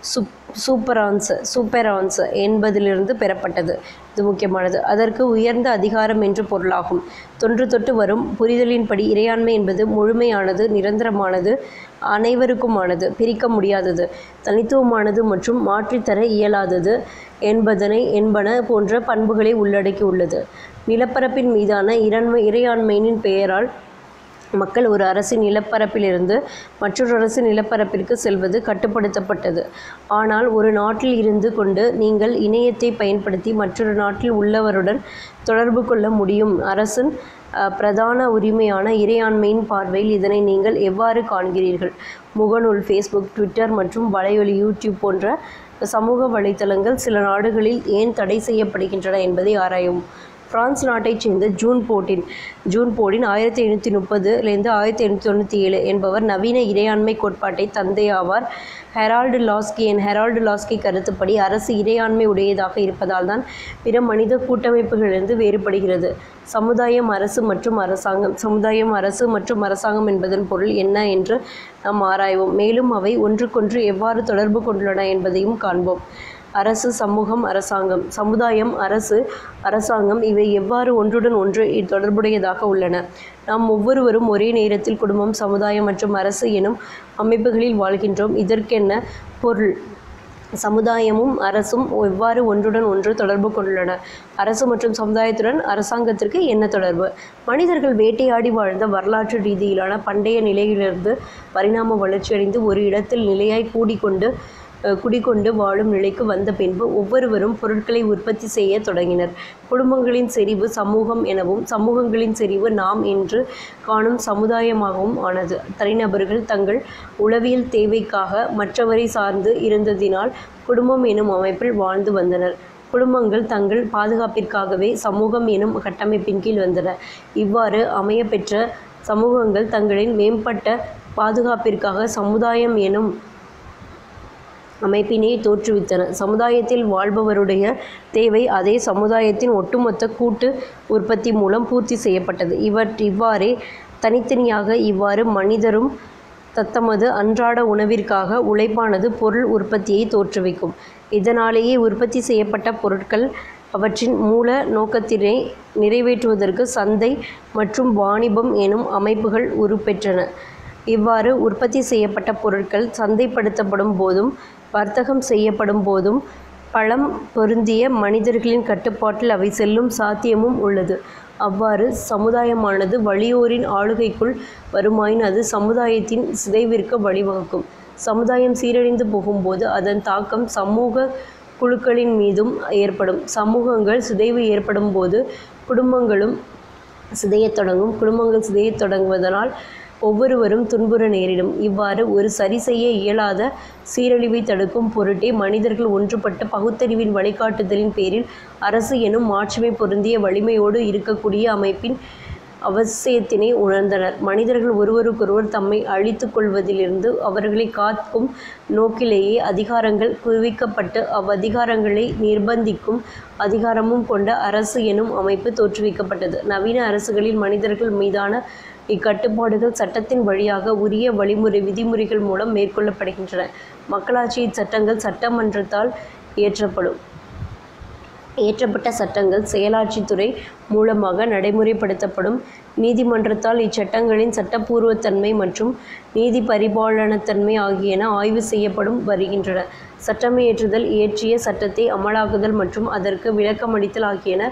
சுப் சூப்பரான்ஸ் சூப்பரான்ஸ் என்பதிலிருந்து பெறப்பட்டது. இது முக்கியமானது. அதற்கு உயர்ந்த அதிகாரம் என்று பொருளாகும். தொன்று தொட்டு வரும் புரிதலின்படி இறையாண்மை என்பது முழுமையானது நிரந்தரமானது அனைவருக்குமானது பிரிக்க முடியாதது தனித்துவமானது மற்றும் மாற்றித்தர இயலாதது என்பதனை என்பன போன்ற பண்புகளை உள்ளடக்கியுள்ளது. நிலப்பரப்பின் மீதான இறையாண்மை இறையாண்மையின் பெயரால் மக்கள் ஒரு அரசின் நிலப்பரப்பிலிருந்து மற்றொரு அரசின் நிலப்பரப்பிற்கு செல்வது கட்டுப்படுத்தப்பட்டது. ஆனால் ஒரு நாட்டில் இருந்து கொண்டு நீங்கள் இணையத்தை பயன்படுத்தி மற்றொரு நாட்டில் உள்ளவருடன் தொடர்பு கொள்ள முடியும். அரசின் பிரதான உரிமையான இறையாண்மையின் பார்வையில் இதனை நீங்கள் எவ்வாறு காண்கிறீர்கள்? முகநூல் ஃபேஸ்புக் ட்விட்டர் மற்றும் வலையொலி யூடியூப் போன்ற சமூக வலைத்தளங்கள் சில நாடுகளில் ஏன் தடை செய்யப்படுகின்றன என்பதை ஆராயவும் பிரான்ஸ் நாட்டைச் சேர்ந்த ஜூன் போர்டின் ஜூன் போர்டின் ஆயிரத்தி எண்ணூற்றி முப்பதுலேருந்து ஆயிரத்தி எண்ணூற்றி தொண்ணூற்றி ஏழு என்பவர் நவீன இறையாண்மை கோட்பாட்டை தந்தையாவார். ஹெரால்டு லாஸ்கி என் ஹெரால்டு லாஸ்கி கருத்துப்படி அரசு இறையாண்மை உடையதாக இருப்பதால் தான் பிற மனித கூட்டமைப்புகளிலிருந்து வேறுபடுகிறது. சமுதாயம் அரசு மற்றும் அரசாங்கம். சமுதாயம் அரசு மற்றும் அரசாங்கம் என்பதன் பொருள் என்ன என்று நாம் ஆராய்வோம். மேலும் அவை ஒன்றுக்கொன்று எவ்வாறு தொடர்பு கொண்டுள்ளன என்பதையும் காண்போம். அரசு சமூகம் அரசாங்கம். சமுதாயம் அரசு அரசாங்கம் இவை எவ்வாறு ஒன்றுடன் ஒன்று தொடர்புடையதாக உள்ளன. நாம் ஒவ்வொருவரும் ஒரே நேரத்தில் குடும்பம் சமுதாயம் மற்றும் அரசு எனும் அமைப்புகளில் வாழ்கின்றோம். இதற்கென்ன பொருள்? சமுதாயமும் அரசும் எவ்வாறு ஒன்றுடன் ஒன்று தொடர்பு கொண்டுள்ளன? அரசு மற்றும் சமுதாயத்துடன் அரசாங்கத்திற்கு என்ன தொடர்பு? மனிதர்கள் வேட்டையாடி வாழ்ந்த வரலாற்று ரீதியிலான பண்டைய நிலையிலிருந்து பரிணாம வளர்ச்சியடைந்து ஒரு இடத்தில் நிலையாய் கூடிக்கொண்டு குடிகொண்டு வாழும் நிலைக்கு வந்த பின்பு ஒவ்வொருவரும் பொருட்களை உற்பத்தி செய்ய தொடங்கினர். குடும்பங்களின் செறிவு சமூகம் எனவும் சமூகங்களின் செறிவு நாம் என்று காணும் சமுதாயமாகவும் ஆனது. தனிநபர்கள் தங்கள் உளவியல் தேவைக்காக மற்றவரை சார்ந்து இருந்ததினால் குடும்பம் எனும் அமைப்பில் வாழ்ந்து வந்தனர். குடும்பங்கள் தங்கள் பாதுகாப்பிற்காகவே சமூகம் எனும் கட்டமைப்பின் கீழ் வந்தன. இவ்வாறு அமையப்பெற்ற சமூகங்கள் தங்களின் மேம்பட்ட பாதுகாப்பிற்காக சமுதாயம் எனும் அமைப்பினை தோற்றுவித்தன. சமுதாயத்தில் வாழ்பவருடைய தேவை அதே சமுதாயத்தின் ஒட்டுமொத்த கூட்டு உற்பத்தி மூலம் பூர்த்தி செய்யப்பட்டது. இவர் இவ்வாறே தனித்தனியாக இவ்வாறு மனிதரும் தத்தமது அன்றாட உணவிற்காக உழைப்பானது பொருள் உற்பத்தியை தோற்றுவிக்கும். இதனாலேயே உற்பத்தி செய்யப்பட்ட பொருட்கள் அவற்றின் மூல நோக்கத்தினை நிறைவேற்றுவதற்கு சந்தை மற்றும் வாணிபம் எனும் அமைப்புகள் உருப்பெற்றன. இவ்வாறு உற்பத்தி செய்யப்பட்ட பொருட்கள் சந்தைப்படுத்தப்படும் போதும் வர்த்தகம் செய்யப்படும் போதும் பலம் பொருந்திய மனிதர்களின் கட்டுப்பாட்டில் அவை செல்லும் சாத்தியமும் உள்ளது. அவ்வாறு சமுதாயமானது வலியோரின் ஆளுகைக்குள் வருமாயின் அது சமுதாயத்தின் சிதைவிற்கு வழிவகுக்கும். சமுதாயம் சீரழிந்து போகும்போது அதன் தாக்கம் சமூக குழுக்களின் மீதும் ஏற்படும். சமூகங்கள் சிதைவு ஏற்படும் போது குடும்பங்களும் சிதையத் தொடங்கும். குடும்பங்கள் சிதையத் தொடங்குவதனால் ஒவ்வொருவரும் துன்புற நேரிடும். இவ்வாறு ஒரு சரி செய்ய இயலாத சீரழிவை தடுக்கும் பொருட்டே மனிதர்கள் ஒன்றுபட்ட பகுத்தறிவின் வழிகாட்டுதலின் பேரில் அரசு எனும் மாட்சிமை பொருந்திய வலிமையோடு இருக்கக்கூடிய அமைப்பின் அவசியத்தினை உணர்ந்தனர். மனிதர்கள் ஒருவருக்கொருவர் தம்மை அழித்து கொள்வதிலிருந்து அவர்களை காக்கும் நோக்கிலேயே அதிகாரங்கள் குவிக்கப்பட்டு அவ்வதிகாரங்களை நிர்பந்திக்கும் அதிகாரமும் கொண்ட அரசு எனும் அமைப்பு தோற்றுவிக்கப்பட்டது. நவீன அரசுகளில் மனிதர்கள் மீதான இக்கட்டுப்பாடுகள் சட்டத்தின் வழியாக உரிய வழிமுறை விதிமுறைகள் மூலம் மேற்கொள்ளப்படுகின்றன. மக்களாட்சி சட்டங்கள் சட்டமன்றத்தால் இயற்றப்படும். இயற்றப்பட்ட சட்டங்கள் செயலாட்சித்துறை மூலமாக நடைமுறைப்படுத்தப்படும். நீதிமன்றத்தால் இச்சட்டங்களின் சட்டப்பூர்வத்தன்மை மற்றும் நீதி பரிபாலனத்தன்மை ஆகியன ஆய்வு செய்யப்படும் வருகின்றன. சட்டமியற்றுதல் இயற்றிய சட்டத்தை அமலாக்குதல் மற்றும் அதற்கு விளக்கமளித்தல் ஆகியன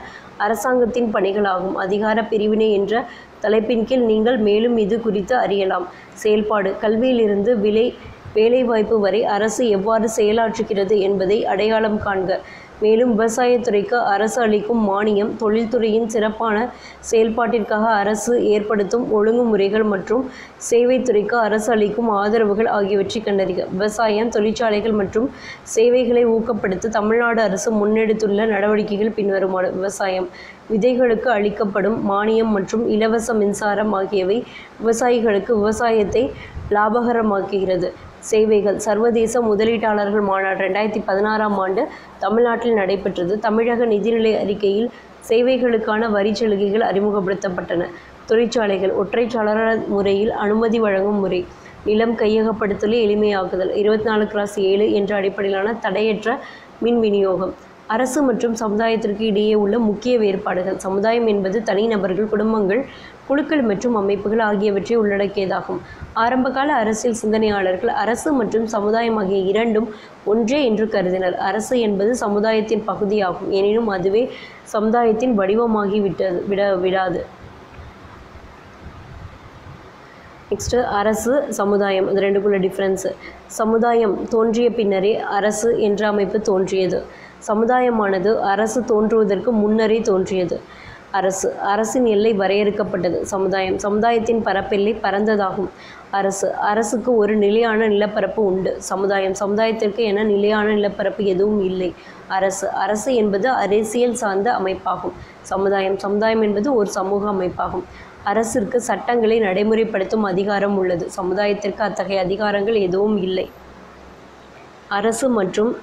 அரசாங்கத்தின் பணிகளாகும். அதிகார பிரிவினை என்ற தலைப்பின் கீழ் நீங்கள் மேலும் இது குறித்து அறியலாம். செயல்பாடு. கல்வியிலிருந்து விலை வேலைவாய்ப்பு வரை அரசு எவ்வாறு செயலாற்றுகிறது என்பதை அடையாளம் காண்க. மேலும் விவசாயத்துறைக்கு அரசு அளிக்கும் மானியம் தொழில்துறையின் சிறப்பான செயல்பாட்டிற்காக அரசு ஏற்படுத்தும் ஒழுங்குமுறைகள் மற்றும் சேவைத்துறைக்கு அரசு அளிக்கும் ஆதரவுகள் ஆகியவற்றை கண்டறிக. விவசாயம் தொழிற்சாலைகள் மற்றும் சேவைகளை ஊக்கப்படுத்த தமிழ்நாடு அரசு முன்னெடுத்துள்ள நடவடிக்கைகள் பின்வருமாறு. விவசாயம் விதைகளுக்கு அளிக்கப்படும் மானியம் மற்றும் இலவச மின்சாரம் ஆகியவை விவசாயிகளுக்கு விவசாயத்தை லாபகரமாக்குகிறது. சேவைகள். சர்வதேச முதலீட்டாளர்கள் மாநாடு ரெண்டாயிரத்தி பதினாறாம் ஆண்டு தமிழ்நாட்டில் நடைபெற்றது. தமிழக நிதிநிலை அறிக்கையில் சேவைகளுக்கான வரி சலுகைகள் அறிமுகப்படுத்தப்பட்டன. தொழிற்சாலைகள் ஒற்றைச்சாளர முறையில் அனுமதி வழங்கும் முறை. நிலம் கையகப்படுத்தலை எளிமையாக்குதல். இருபத்தி நாலு கிராஸ் ஏழு என்ற அடிப்படையிலான தடையற்ற மின் விநியோகம். அரசு மற்றும் சமுதாயத்திற்கு இடையே உள்ள முக்கிய வேறுபாடுகள். சமுதாயம் என்பது தனிநபர்கள் குடும்பங்கள் குழுக்கள் மற்றும் அமைப்புகள் ஆகியவற்றை உள்ளடக்கியதாகும். ஆரம்பகால அரசியல் சிந்தனையாளர்கள் அரசு மற்றும் சமுதாயம் ஆகிய இரண்டும் ஒன்றே என்று கருதினர். அரசு என்பது சமுதாயத்தின் பகுதியாகும். எனினும் அதுவே சமுதாயத்தின் வடிவமாகி விட்டது விட விடாது. நெக்ஸ்ட்டு அரசு சமுதாயம். இது ரெண்டுக்குள்ள டிஃப்ரென்ஸு சமுதாயம் தோன்றிய பின்னரே அரசு என்ற அமைப்பு தோன்றியது. சமுதாயமானது அரசு தோன்றுவதற்கு முன்னரே தோன்றியது. அரசு. அரசின் எல்லை வரையறுக்கப்பட்டது. சமுதாயம் சமுதாயத்தின் பரப்பெல்லை பரந்ததாகும். அரசு. அரசுக்கு ஒரு நிலையான நிலப்பரப்பு உண்டு. சமுதாயம் சமுதாயத்திற்கு என நிலையான நிலப்பரப்பு எதுவும் இல்லை. அரசு. அரசு என்பது அரசியல் சார்ந்த அமைப்பாகும். சமுதாயம் சமுதாயம் என்பது ஒரு சமூக அமைப்பாகும். அரசிற்கு சட்டங்களை நடைமுறைப்படுத்தும் அதிகாரம் உள்ளது. சமுதாயத்திற்கு அத்தகைய அதிகாரங்கள் எதுவும் இல்லை. அரசு மற்றும்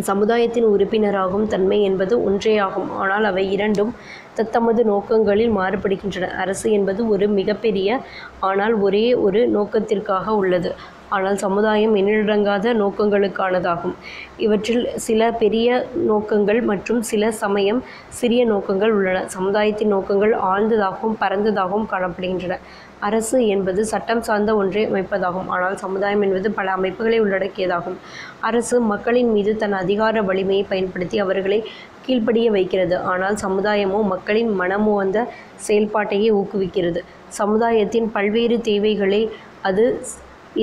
சமுதாயத்தின் உறுப்பினராகும். தன்மை என்பது ஒன்றேயாகும். ஆனால் அவை இரண்டும் தத்தமது நோக்கங்களில் மாறுபடுகின்றன. அரசு என்பது ஒரு மிகப்பெரிய ஆனால் ஒரே ஒரு நோக்கத்திற்காக உள்ளது. ஆனால் சமுதாயம் எண்ணிலடங்காத நோக்கங்களுக்கானதாகும். இவற்றில் சில பெரிய நோக்கங்கள் மற்றும் சில சமயம் சிறிய நோக்கங்கள் உள்ளன. சமுதாயத்தின் நோக்கங்கள் ஆழ்ந்ததாகவும் பரந்ததாகவும் காணப்படுகின்றன. அரசு என்பது சட்டம் சார்ந்த ஒன்றை அமைப்பதாகும். ஆனால் சமுதாயம் என்பது பல அமைப்புகளை உள்ளடக்கியதாகும். அரசு மக்களின் மீது தன் அதிகார வலிமையை பயன்படுத்தி அவர்களை கீழ்ப்படிய வைக்கிறது. ஆனால் சமுதாயமோ மக்களின் மனமுவந்த செயல்பாட்டையே ஊக்குவிக்கிறது. சமுதாயத்தின் பல்வேறு தேவைகளை அது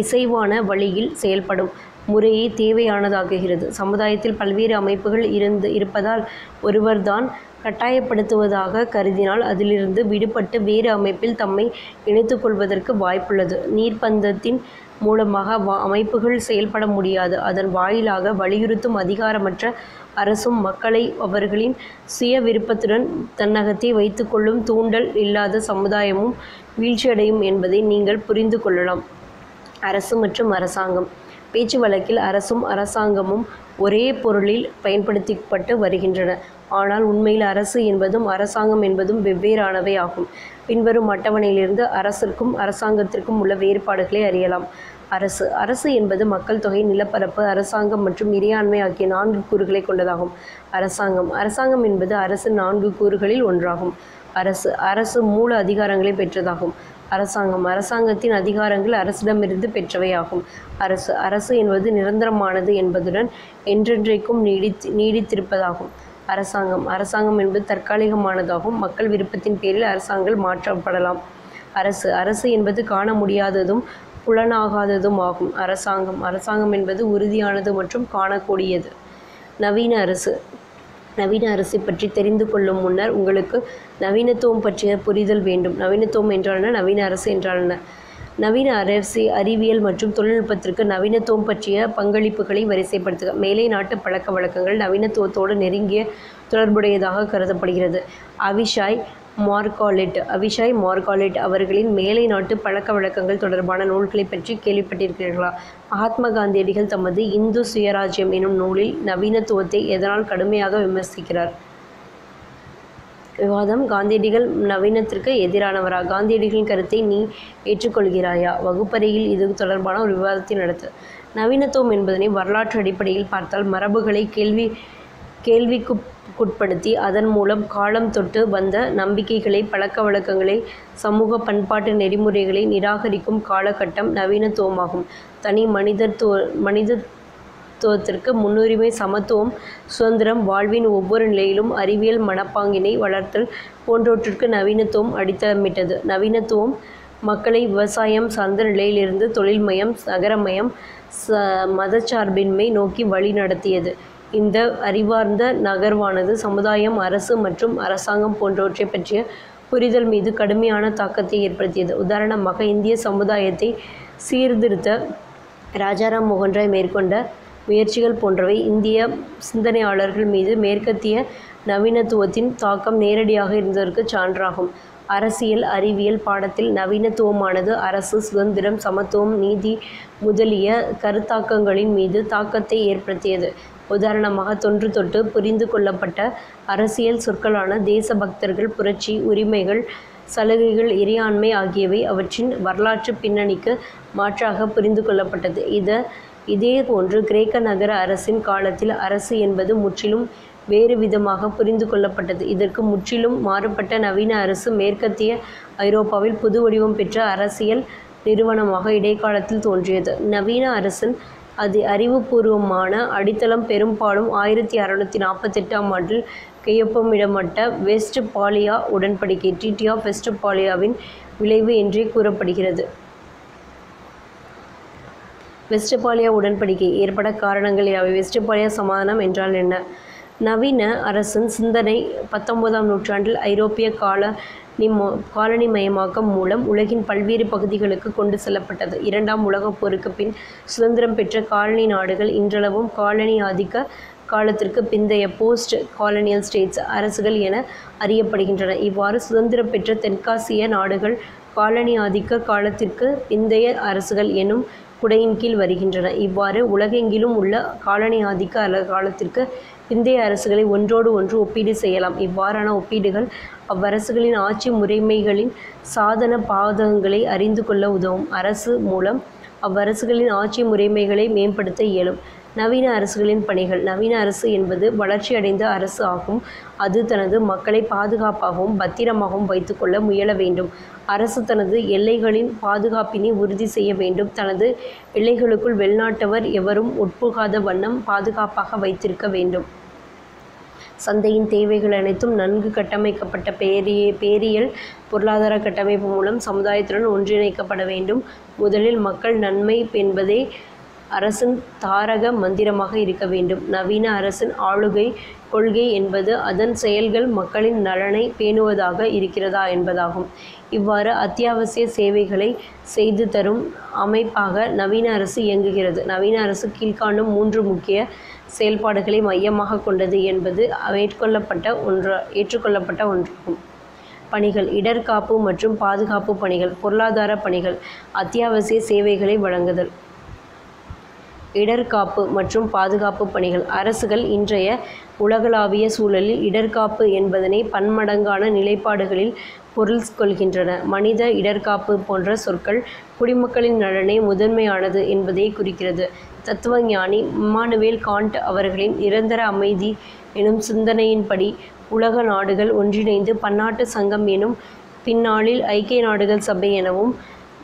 இசைவான வழியில் செயல்படும் முறையே தேவையானதாகுகிறது சமுதாயத்தில் பல்வேறு அமைப்புகள் இருந்து இருப்பதால் ஒருவர்தான் கட்டாயப்படுத்துவதாக கருதினால் அதிலிருந்து விடுபட்டு வேறு அமைப்பில் தம்மை இணைத்துக்கொள்வதற்கு வாய்ப்புள்ளது. நீர்ப்பந்தத்தின் மூலமாக வா அமைப்புகள் செயல்பட முடியாது. அதன் வாயிலாக வலியுறுத்தும் அதிகாரமற்ற அரசும் மக்களை அவர்களின் சுய விருப்பத்துடன் தன்னகத்தை வைத்துக்கொள்ளும் தூண்டல் இல்லாத சமுதாயமும் வீழ்ச்சியடையும் என்பதை நீங்கள் புரிந்து கொள்ளலாம். அரசு மற்றும் அரசாங்கம். பேச்சு வழக்கில் அரசும் அரசாங்கமும் ஒரே பொருளில் பயன்படுத்தப்பட்டு வருகின்றன. ஆனால் உண்மையில் அரசு என்பதும் அரசாங்கம் என்பதும் வெவ்வேறானவை ஆகும். பின்வரும் அட்டவணையிலிருந்து அரசிற்கும் அரசாங்கத்திற்கும் உள்ள வேறுபாடுகளை அறியலாம். அரசு அரசு என்பது மக்கள் தொகை நிலப்பரப்பு அரசாங்கம் மற்றும் இறையாண்மை ஆகிய நான்கு கூறுகளை கொண்டதாகும். அரசாங்கம் அரசாங்கம் என்பது அரசு நான்கு கூறுகளில் ஒன்றாகும். அரசு அரசு மூல அதிகாரங்களை பெற்றதாகும். அரசாங்கம் அரசாங்கத்தின் அதிகாரங்கள் அரசிடமிருந்து பெற்றவையாகும். அரசு அரசு என்பது நிரந்தரமானது என்பதுடன் என்றென்றைக்கும் நீடித் நீடித்திருப்பதாகும். அரசாங்கம். அரசாங்கம் என்பது தற்காலிகமானதாகும். மக்கள் விருப்பத்தின் பேரில் அரசாங்கங்கள் மாற்றப்படலாம். அரசு. அரசு என்பது காண முடியாததும் புலனாகாததும் ஆகும். அரசாங்கம். அரசாங்கம் என்பது உறுதியானது மற்றும் காணக்கூடியது. நவீன அரசு. நவீன அரசை பற்றி தெரிந்து கொள்ளும் முன்னர் உங்களுக்கு நவீனத்துவம் பற்றிய புரிதல் வேண்டும். நவீனத்துவம் என்றால் என்ன? நவீன அரசு என்றால் என்ன? நவீன அரசு அறிவியல் மற்றும் தொழில்நுட்பத்திற்கு நவீனத்துவம் பற்றிய பங்களிப்புகளை வரிசைப்படுத்துக. மேலை நாட்டு பழக்க வழக்கங்கள் நவீனத்துவத்தோடு நெருங்கிய தொடர்புடையதாக கருதப்படுகிறது. அவிஷாய் மார்காலெட் அவிஷாய் மார்காலெட் அவர்களின் மேலை நாட்டு பழக்க வழக்கங்கள் தொடர்பான நூல்களை பற்றி கேள்விப்பட்டிருக்கிறீர்களா? மகாத்மா காந்தியடிகள் தமது இந்து சுயராஜ்யம் எனும் நூலில் நவீனத்துவத்தை எதனால் கடுமையாக விமர்சிக்கிறார்? விவாதம். காந்தியடிகள் நவீனத்திற்கு எதிரானவரா? காந்தியடிகளின் கருத்தை நீ ஏற்றுக்கொள்கிறாயா? வகுப்பறையில் இது தொடர்பான ஒரு விவாதத்தை நடத்து. நவீனத்துவம் என்பதனை வரலாற்று அடிப்படையில் பார்த்தால் மரபுகளை கேள்வி கேள்விக்குட்படுத்தி அதன் மூலம் காலம் தொட்டு வந்த நம்பிக்கைகளை பழக்க வழக்கங்களை சமூக பண்பாட்டு நெறிமுறைகளை நிராகரிக்கும் காலகட்டம் நவீனத்துவமாகும். தனி மனிதத்துவ மனித சமத்துவத்திற்கு முன்னுரிமை சமத்துவம் சுதந்திரம் வாழ்வின் ஒவ்வொரு நிலையிலும் அறிவியல் மனப்பாங்கினை வளர்த்தல் போன்றவற்றிற்கு நவீனத்துவம் அடித்தளமிட்டது. நவீனத்துவம் மக்களை விவசாயம் சார்ந்த நிலையிலிருந்து தொழில்மயம் நகரமயம் ச மதச்சார்பின்மை நோக்கி வழி நடத்தியது. இந்த அறிவார்ந்த நகர்வானது சமுதாயம் அரசு மற்றும் அரசாங்கம் போன்றவற்றை பற்றிய புரிதல் மீது கடுமையான தாக்கத்தை ஏற்படுத்தியது. உதாரணமாக இந்திய சமுதாயத்தை சீர்திருத்த ராஜாராம் மோகன் ராய் மேற்கொண்ட முயற்சிகள் போன்றவை இந்திய சிந்தனையாளர்கள் மீது மேற்கத்திய நவீனத்துவத்தின் தாக்கம் நேரடியாக இருந்ததற்கு சான்றாகும். அரசியல் அறிவியல் பாடத்தில் நவீனத்துவமானது அரசு சுதந்திரம் சமத்துவம் நீதி முதலிய கருத்தாக்கங்களின் மீது தாக்கத்தை ஏற்படுத்தியது. உதாரணமாக தொன்று தொட்டு புரிந்து கொள்ளப்பட்ட அரசியல் சொற்களான தேசபக்தர்கள் புரட்சி உரிமைகள் சலுகைகள் இறையாண்மை ஆகியவை அவற்றின் வரலாற்று பின்னணிக்கு மாற்றாக புரிந்து கொள்ளப்பட்டது. இது இதேபோன்று கிரேக்க நகர அரசின் காலத்தில் அரசு என்பது முற்றிலும் வேறு விதமாக புரிந்து கொள்ளப்பட்டது. இதற்கு முற்றிலும் மாறுபட்ட நவீன அரசு மேற்கத்திய ஐரோப்பாவில் புது வடிவம் பெற்ற அரசியல் நிறுவனமாக இடைக்காலத்தில் தோன்றியது. நவீன அரசின் அது அறிவுபூர்வமான அடித்தளம் பெரும்பாலும் ஆயிரத்தி அறுநூற்றி நாற்பத்தெட்டாம் ஆண்டில் கையொப்பமிடப்பட்ட வெஸ்ட் பாலியா உடன்படிக்கை ட்ரீட்டி ஆஃப் வெஸ்ட் பாலியாவின் விளைவு என்றே கூறப்படுகிறது. வெஸ்ட்பாலியா உடன்படிக்கை. ஏற்பட காரணங்கள் யாவை வெஸ்ட்பாலியா சமாதானம் என்றால் என்ன? நவீன அரசின் சிந்தனை பத்தொன்பதாம் நூற்றாண்டில் ஐரோப்பிய கால நிமோ காலனிமயமாக்கம் மூலம் உலகின் பல்வேறு பகுதிகளுக்கு கொண்டு செல்லப்பட்டது. இரண்டாம் உலகப் போருக்கு பின் சுதந்திரம் பெற்ற காலனி நாடுகள் இன்றளவும் காலனி ஆதிக்க காலத்திற்கு பிந்தைய போஸ்ட் காலனியல் ஸ்டேட்ஸ் அரசுகள் என அறியப்படுகின்றன. இவ்வாறு சுதந்திரம் பெற்ற தெற்காசிய நாடுகள் காலனி ஆதிக்க காலத்திற்கு பிந்தைய அரசுகள் எனும் குடையின் கீழ் வருகின்றன. இவ்வாறு உலகெங்கிலும் உள்ள காலனி ஆதிக்க காலத்திற்கு பிந்தைய அரசுகளை ஒன்றோடு ஒன்று ஒப்பீடு செய்யலாம். இவ்வாறான ஒப்பீடுகள் அவ்வரசுகளின் ஆட்சி முறைமைகளின் சாதன பாதகங்களை அறிந்து கொள்ள உதவும். அரசு மூலம் அவ்வரசுகளின் ஆட்சி முறைமைகளை மேம்படுத்த இயலும். நவீன அரசுகளின் பணிகள். நவீன அரசு என்பது வளர்ச்சியடைந்த அரசு ஆகும். அது தனது மக்களை பாதுகாப்பாகவும் பத்திரமாகவும் வைத்துக்கொள்ள முயல வேண்டும். அரசு தனது எல்லைகளின் பாதுகாப்பினை உறுதி செய்ய வேண்டும். தனது எல்லைகளுக்குள் வெளிநாட்டவர் எவரும் உட்புகாத வண்ணம் பாதுகாப்பாக வைத்திருக்க வேண்டும். சந்தையின் தேவைகள் அனைத்தும் நன்கு கட்டமைக்கப்பட்ட பேரிய பேரியல் பொருளாதார கட்டமைப்பு மூலம் சமுதாயத்துடன் ஒன்றிணைக்கப்பட வேண்டும். முதலில் மக்கள் நன்மை என்பதே அரசின் தாரக மந்திரமாக இருக்க வேண்டும். நவீன அரசின் ஆளுகை கொள்கை என்பது அதன் செயல்கள் மக்களின் நலனை பேணுவதாக இருக்கிறதா என்பதாகும். இவ்வாறு அத்தியாவசிய சேவைகளை செய்து தரும் அமைப்பாக நவீன அரசு இயங்குகிறது. நவீன அரசு கீழ்காணும் மூன்று முக்கிய செயல்பாடுகளை மையமாக கொண்டது என்பது மேற்கொள்ளப்பட்ட ஒன்று ஏற்றுக்கொள்ளப்பட்ட ஒன்றாகும். பணிகள் இடர்காப்பு மற்றும் பாதுகாப்பு பணிகள் பொருளாதார பணிகள் அத்தியாவசிய சேவைகளை வழங்குதல். இடர்காப்பு மற்றும் பாதுகாப்பு பணிகள். அரசுகள் இன்றைய உலகளாவிய சூழலில் இடர்காப்பு என்பதனை பன்மடங்கான நிலைப்பாடுகளில் பொருள் கொள்கின்றன மனித இடர்காப்பு போன்ற சொற்கள் குடிமக்களின் நலனே முதன்மையானது என்பதை குறிக்கிறது. தத்துவஞானி இம்மானுவேல் காண்ட் அவர்களின் நிரந்தர அமைதி எனும் சிந்தனையின்படி உலக நாடுகள் ஒன்றிணைந்து பன்னாட்டு சங்கம் எனும் பின்னாளில் ஐக்கிய நாடுகள் சபை எனவும்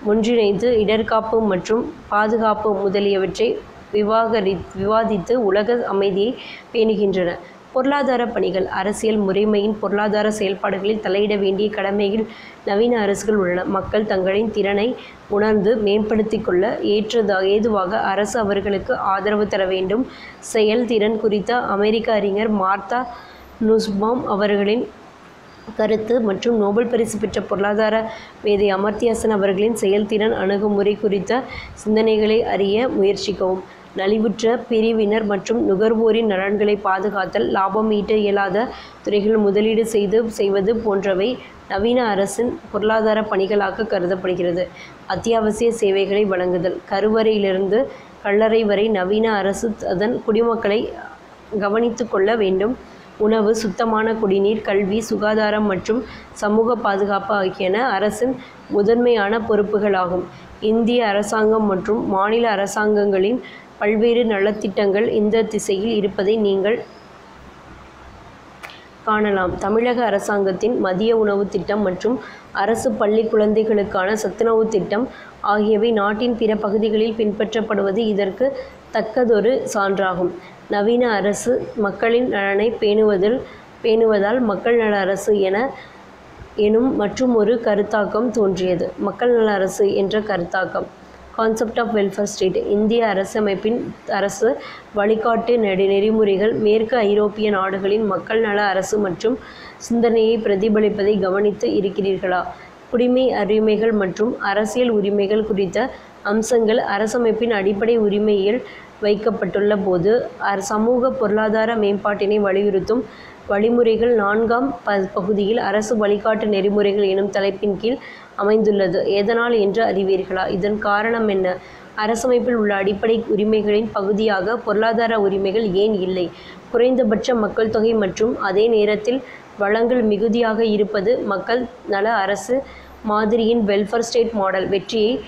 ஒன்றிணைந்து இடர்காப்பு மற்றும் பாதுகாப்பு முதலியவற்றை விவாகரி விவாதித்து உலக அமைதியை பேணுகின்றன. பொருளாதார பணிகள் அரசியல் முறைமையின் பொருளாதார செயல்பாடுகளில் தலையிட வேண்டிய கடமையில் நவீன அரசுகள் உள்ளன. மக்கள் தங்களின் திறனை உணர்ந்து மேம்படுத்தி கொள்ள ஏற்றதா ஏதுவாக அரசு அவர்களுக்கு ஆதரவு தர வேண்டும். செயல்திறன் குறித்த அமெரிக்க அறிஞர் மார்த்தா நுஸ்பாம் அவர்களின் கருத்து மற்றும் நோபல் பரிசு பெற்ற பொருளாதார மேதை அமர்த்தியாசன் அவர்களின் செயல்திறன் அணுகுமுறை குறித்த சிந்தனைகளை அறிய முயற்சிக்கவும். நலிவுற்ற பிரிவினர் மற்றும் நுகர்வோரின் நலன்களை பாதுகாத்தல் லாபம் ஈட்ட இயலாத துறைகள் முதலீடு செய்து செய்வது போன்றவை நவீன அரசின் பொருளாதார பணிகளாக கருதப்படுகிறது. அத்தியாவசிய சேவைகளை வழங்குதல். கருவறையிலிருந்து கல்லறை வரை நவீன அரசு அதன் குடிமக்களை கவனித்து கொள்ள வேண்டும். உணவு சுத்தமான குடிநீர் கல்வி சுகாதாரம் மற்றும் சமூக பாதுகாப்பு ஆகியன அரசின் முதன்மையான பொறுப்புகளாகும். இந்திய அரசாங்கம் மற்றும் மாநில அரசாங்கங்களின் பல்வேறு நலத்திட்டங்கள் இந்த திசையில் இருப்பதை நீங்கள் காணலாம். தமிழக அரசாங்கத்தின் மதிய உணவு திட்டம் மற்றும் அரசு பள்ளி குழந்தைகளுக்கான சத்துணவு திட்டம் ஆகியவை நாட்டின் பிற பகுதிகளில் பின்பற்றப்படுவது இதற்கு தக்கதொரு சான்றாகும். நவீன அரசு மக்களின் நலனை பேணுவதில் பேணுவதால் மக்கள் நல அரசு என எனும் மற்றும் ஒரு கருத்தாக்கம் தோன்றியது. மக்கள் நல அரசு என்ற கருத்தாக்கம். கான்செப்ட் ஆஃப் வெல்ஃபேர் ஸ்டேட் இந்திய அரசமைப்பின் அரசு வழிகாட்டு நெடு நெறிமுறைகள் மேற்கு ஐரோப்பிய நாடுகளின் மக்கள் நல அரசு மற்றும் சிந்தனையை பிரதிபலிப்பதை கவனித்து இருக்கிறீர்களா? குடிமை உரிமைகள் மற்றும் அரசியல் உரிமைகள் குறித்த அம்சங்கள் அரசமைப்பின் அடிப்படை உரிமையில் வைக்கப்பட்டுள்ள போது சமூக பொருளாதார மேம்பாட்டினை வலியுறுத்தும் வழிமுறைகள் நான்காம் ப பகுதியில் அரசு வழிகாட்டு நெறிமுறைகள் எனும் தலைப்பின் கீழ் அமைந்துள்ளது. எதனால் என்று அறிவீர்களா? இதன் காரணம் என்ன? அரசமைப்பில் உள்ள அடிப்படை உரிமைகளின் பகுதியாக பொருளாதார உரிமைகள் ஏன் இல்லை? குறைந்தபட்ச மக்கள் தொகை மற்றும் அதே நேரத்தில் வளங்கள் மிகுதியாக இருப்பது மக்கள் நல அரசு மாதிரியின் வெல்ஃபேர் ஸ்டேட் மாடல் வெற்றியை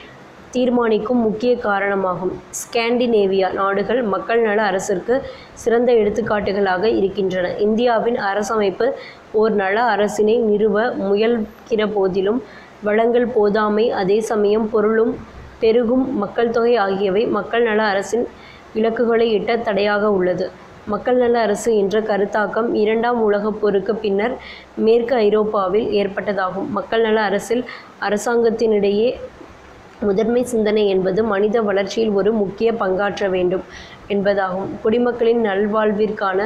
தீர்மானிக்கும் முக்கிய காரணமாகும். ஸ்காண்டினேவியா நாடுகள் மக்கள் நல அரசிற்கு சிறந்த எடுத்துக்காட்டுகளாக இருக்கின்றன. இந்தியாவின் அரசமைப்பு ஓர் நல அரசினை நிறுவ முயல்கிற போதிலும் வளங்கள் போதாமை அதே சமயம் பொருளும் பெருகும் மக்கள் தொகை ஆகியவை மக்கள் நல அரசின் இலக்குகளை எட்ட தடையாக உள்ளது. மக்கள் நல அரசு என்ற கருத்தாக்கம் இரண்டாம் உலகப் போருக்கு பின்னர் மேற்கு ஐரோப்பாவில் ஏற்பட்டதாகும். மக்கள் நல அரசில் அரசாங்கத்தினிடையே முதன்மை சிந்தனை என்பது மனித வளர்ச்சியில் ஒரு முக்கிய பங்காற்ற வேண்டும் என்பதாகும். குடிமக்களின் நல்வாழ்விற்கான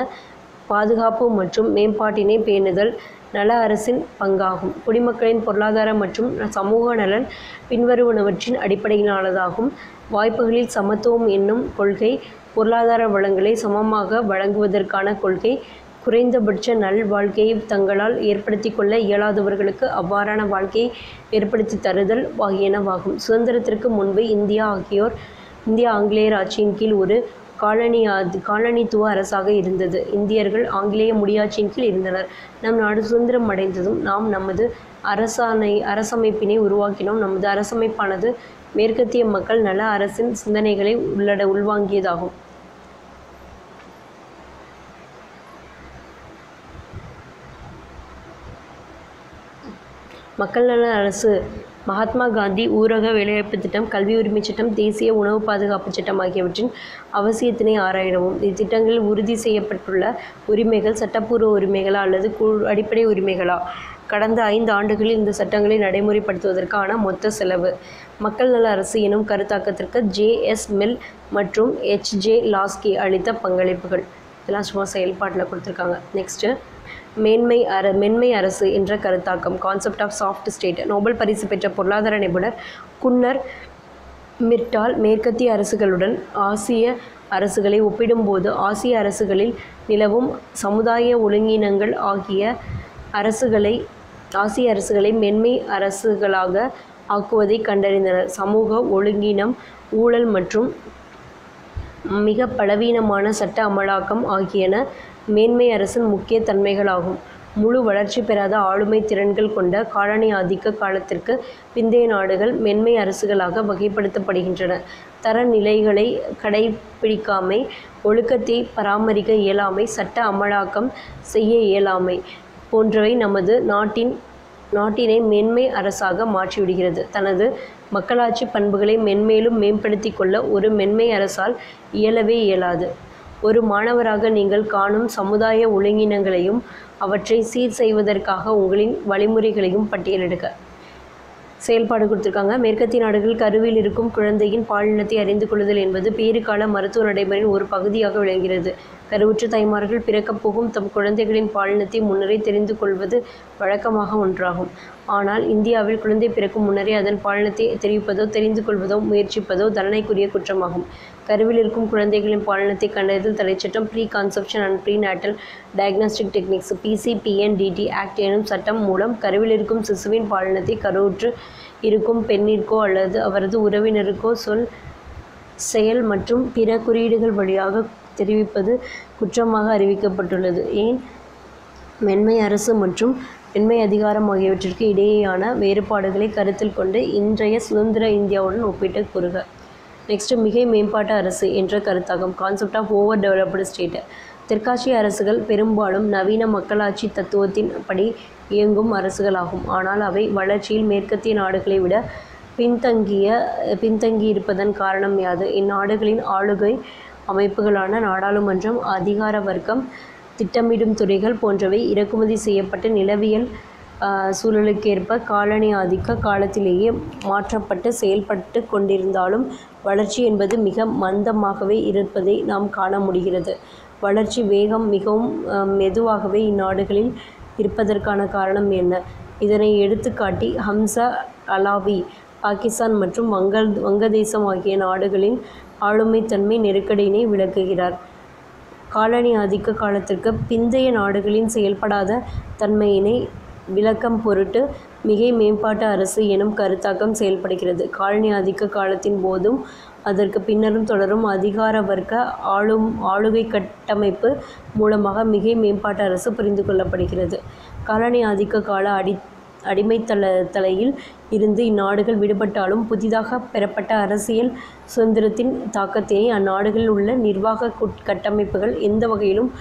பாதுகாப்பு மற்றும் மேம்பாட்டினை பேணுதல் நல அரசின் பங்காகும். குடிமக்களின் பொருளாதார மற்றும் சமூக நலன் பின்வருவனவற்றின் அடிப்படையிலானதாகும். வாய்ப்புகளில் சமத்துவம் என்னும் கொள்கை பொருளாதார வளங்களை சமமாக வழங்குவதற்கான கொள்கை குறைந்தபட்ச நல் வாழ்க்கையை தங்களால் ஏற்படுத்தி கொள்ள இயலாதவர்களுக்கு அவ்வாறான வாழ்க்கையை ஏற்படுத்தி தருதல் ஆகியனவாகும். சுதந்திரத்திற்கு முன்பு இந்தியா ஆகியோர் இந்திய ஆங்கிலேயர் ஆட்சியின் கீழ் ஒரு காலனி காலனித்துவ அரசாக இருந்தது. இந்தியர்கள் ஆங்கிலேய முடியாட்சியின் கீழ் இருந்தனர். நம் நாடு சுதந்திரம் அடைந்ததும் நாம் நமது அரசாணை அரசமைப்பினை உருவாக்கினோம். நமது அரசமைப்பானது மேற்கத்திய மக்கள் நல அரசின் சிந்தனைகளை உள்ளட உள்வாங்கியதாகும். மக்கள் நல அரசு மகாத்மா காந்தி ஊரக வேலைவாய்ப்பு திட்டம் கல்வி உரிமை சட்டம் தேசிய உணவு பாதுகாப்பு சட்டம் ஆகியவற்றின் அவசியத்தினை ஆராயிடவும். இத்திட்டங்களில் உறுதி செய்யப்பட்டுள்ள உரிமைகள் சட்டப்பூர்வ உரிமைகளா அல்லது கு அடிப்படை உரிமைகளா? கடந்த ஐந்து ஆண்டுகளில் இந்த சட்டங்களை நடைமுறைப்படுத்துவதற்கான மொத்த செலவு? மக்கள் நல அரசு எனும் கருத்தாக்கத்திற்கு ஜே. எஸ். மில் மற்றும் எச். ஜே. லாஸ்கி அளித்த பங்களிப்புகள். இதெல்லாம் சும்மா செயல்பாட்டில் கொடுத்துருக்காங்க. நெக்ஸ்ட்டு. மேன்மை அர மென்மை அரசு என்ற கருத்தாக்கம் concept of soft state Nobel பரிசு பெற்ற பொருளாதார நிபுணர் குன்னர் மிர்டால் மேற்கத்திய அரசுகளுடன் ஆசிய அரசுகளை ஒப்பிடும்போது ஆசிய அரசுகளில் நிலவும் சமுதாய ஒழுங்கினங்கள் ஆகிய அரசுகளை ஆசிய அரசுகளை மென்மை அரசுகளாக ஆக்குவதை கண்டறிந்தனர். சமூக ஒழுங்கினம் ஊழல் மற்றும் மிக பலவீனமான சட்ட அமலாக்கம் ஆகியன மேன்மை அரசின் முக்கிய தன்மைகளாகும். முழு வளர்ச்சி பெறாத ஆளுமை திறன்கள் கொண்ட காலனி ஆதிக்க காலத்திற்கு பிந்தைய நாடுகள் மென்மை அரசுகளாக வகைப்படுத்தப்படுகின்றன. தரநிலைகளை கடைப்பிடிக்காமை ஒழுக்கத்தை பராமரிக்க இயலாமை சட்ட அமலாக்கம் செய்ய இயலாமை போன்றவை நமது நாட்டின் நாட்டினை மென்மை அரசாக மாற்றிவிடுகிறது. தனது மக்களாட்சி பண்புகளை மென்மேலும் மேம்படுத்திக் கொள்ள ஒரு மென்மை அரசால் இயலவே இயலாது. ஒரு மாணவராக நீங்கள் காணும் சமுதாய ஒழுங்கினங்களையும் அவற்றை சீர் செய்வதற்காக உங்களின் வழிமுறைகளையும் பட்டியலிடுக. செயல்பாடு கொடுத்துருக்காங்க. மேற்கத்திய நாடுகள் கருவில் இருக்கும் குழந்தையின் பாலினத்தை அறிந்து கொள்ளுதல் என்பது பேறுகால மருத்துவ நடைமுறையின் ஒரு பகுதியாக விளங்குகிறது. கருவுற்ற தாய்மார்கள் பிறக்கப் போகும் தம் குழந்தைகளின் பாலினத்தை முன்னரே தெரிந்து கொள்வது வழக்கமாக ஒன்றாகும். ஆனால் இந்தியாவில் குழந்தை பிறக்கும் முன்னரே அதன் பாலினத்தை தெரிவிப்பதோ தெரிந்து கொள்வதோ முயற்சிப்பதோ தண்டனைக்குரிய குற்றமாகும். கருவில் இருக்கும் குழந்தைகளின் பாலினத்தை கண்டறிதல் தடைச்சட்டம் preconception and prenatal diagnostic techniques PCPNDT act எனும் சட்டம் மூலம் கருவில் இருக்கும் சிசுவின் பாலினத்தை கருவுற்று இருக்கும் பெண்ணிற்கோ அல்லது அவரது உறவினருக்கோ சொல் செயல் மற்றும் பிற குறியீடுகள் வழியாக தெரிவிப்பது குற்றமாக அறிவிக்கப்பட்டுள்ளது. ஏன்? மென்மை அரசு மற்றும் மென்மை அதிகாரம் ஆகியவற்றிற்கு இடையேயான வேறுபாடுகளை கருத்தில் கொண்டு இன்றைய சுதந்திர இந்தியாவுடன் ஒப்பிட்டு கூறுக. நெக்ஸ்ட் மிகை மேம்பாட்டு அரசு என்ற கருத்தாகும். Concept of over developed state தெற்காசிய அரசுகள் பெரும்பாலும் நவீன மக்களாட்சி தத்துவத்தின் படி இயங்கும் அரசுகளாகும். ஆனால் அவை வளர்ச்சியில் மேற்கத்திய நாடுகளை விட பின்தங்கிய பின்தங்கியிருப்பதன் காரணம் யாது? இந்நாடுகளின் ஆளுகை அமைப்புகளான நாடாளுமன்றம் அதிகார வர்க்கம் திட்டமிடும் துறைகள் போன்றவை இறக்குமதி செய்யப்பட்ட நிலவியல் ஆஹ், சூழலுக்கேற்ப காலனி ஆதிக்க காலத்திலேயே மாற்றப்பட்டு செயல்பட்டு கொண்டிருந்தாலும் வளர்ச்சி என்பது மிக மந்தமாகவே இருப்பதை நாம் காண முடிகிறது. வளர்ச்சி வேகம் மிகவும் மெதுவாகவே இந்நாடுகளில் இருப்பதற்கான காரணம் என்ன? இதனை எடுத்துக்காட்டி ஹம்சா அலாவி பாகிஸ்தான் மற்றும் வங்க வங்கதேசம் ஆகிய நாடுகளின் ஆளுமைத்தன்மை நெருக்கடியினை விளக்குகிறார். காலனி ஆதிக்க காலத்திற்கு பிந்தைய நாடுகளின் செயல்படாத தன்மையினை விளக்கம் பொருட்டு மிகை மேம்பாட்டு அரசு எனும் கருத்தாக்கம் செயல்படுகிறது. காலனி ஆதிக்க காலத்தின் போதும் அதற்கு பின்னரும் தொடரும் அதிகார வர்க்க ஆளும் ஆளுகை கட்டமைப்பு மூலமாக மிகை மேம்பாட்டு அரசு புரிந்து கொள்ளப்படுகிறது. காலனி ஆதிக்க கால அடி அடிமைத்தள தலையில் இருந்து இந்நாடுகள் விடுபட்டாலும் புதிதாக பெறப்பட்ட அரசியல் சுதந்திரத்தின் தாக்கத்தினை அந்நாடுகளில் உள்ள நிர்வாக குட்- கட்டமைப்புகள் எந்த வகையிலும்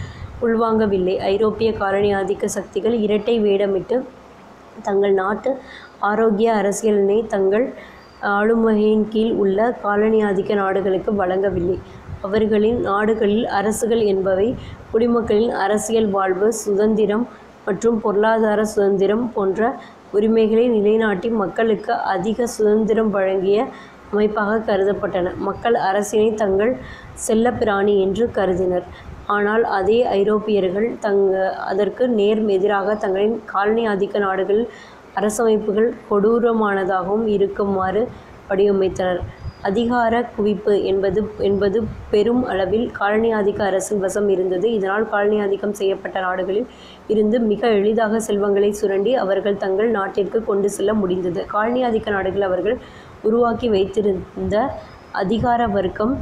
உள்வாங்கவில்லை. ஐரோப்பிய காலனி ஆதிக்க சக்திகள் இரட்டை வேடமிட்டு தங்கள் நாட்டு ஆரோக்கிய அரசியலினை தங்கள் ஆளுமையின் கீழ் உள்ள காலனி ஆதிக்க நாடுகளுக்கு வழங்கவில்லை. அவர்களின் நாடுகளில் அரசுகள் என்பவை குடிமக்களின் அரசியல் வாழ்வு சுதந்திரம் மற்றும் பொருளாதார சுதந்திரம் போன்ற உரிமைகளை நிலைநாட்டி மக்களுக்கு அதிக சுதந்திரம் வழங்கிய அமைப்பாக கருதப்பட்டன. மக்கள் அரசினை தங்கள் செல்லப்பிராணி என்று கருதினர். ஆனால் அதே ஐரோப்பியர்கள் தங் அதற்கு நேர் எதிராக தங்களின் காலனி ஆதிக்க நாடுகள் அரசமைப்புகள் கொடூரமானதாகவும் இருக்குமாறு வடிவமைத்தனர். அதிகார குவிப்பு என்பது என்பது பெரும் அளவில் காலனி ஆதிக்க அரசின் வசம் இருந்தது. இதனால் காலனி ஆதிக்கம் செய்யப்பட்ட நாடுகளில் இருந்து மிக எளிதாக செல்வங்களை சுரண்டி அவர்கள் தங்கள் நாட்டிற்கு கொண்டு செல்ல முடிந்தது. காலனி ஆதிக்க நாடுகள் அவர்கள் உருவாக்கி வைத்திருந்த அதிகார வர்க்கம்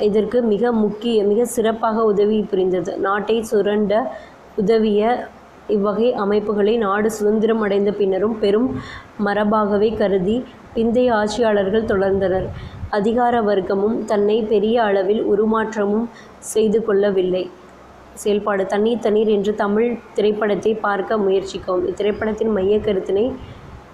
இதற்கு மிக முக்கிய மிக சிறப்பாக உதவி புரிந்தது. நாட்டை சுரண்ட உதவிய இவ்வகை அமைப்புகளை நாடு சுதந்திரம் அடைந்த பின்னரும் பெரும் மரபாகவே கருதி பிந்தைய ஆட்சியாளர்கள் தொடர்ந்தனர். அதிகார வர்க்கமும் தன்னை பெரிய அளவில் உருமாற்றமும் செய்து கொள்ளவில்லை. செயல்பாடு தண்ணீர் தண்ணீர் என்று தமிழ் திரைப்படத்தை பார்க்க முயற்சிக்கவும். இத்திரைப்படத்தின் மைய கருத்தினை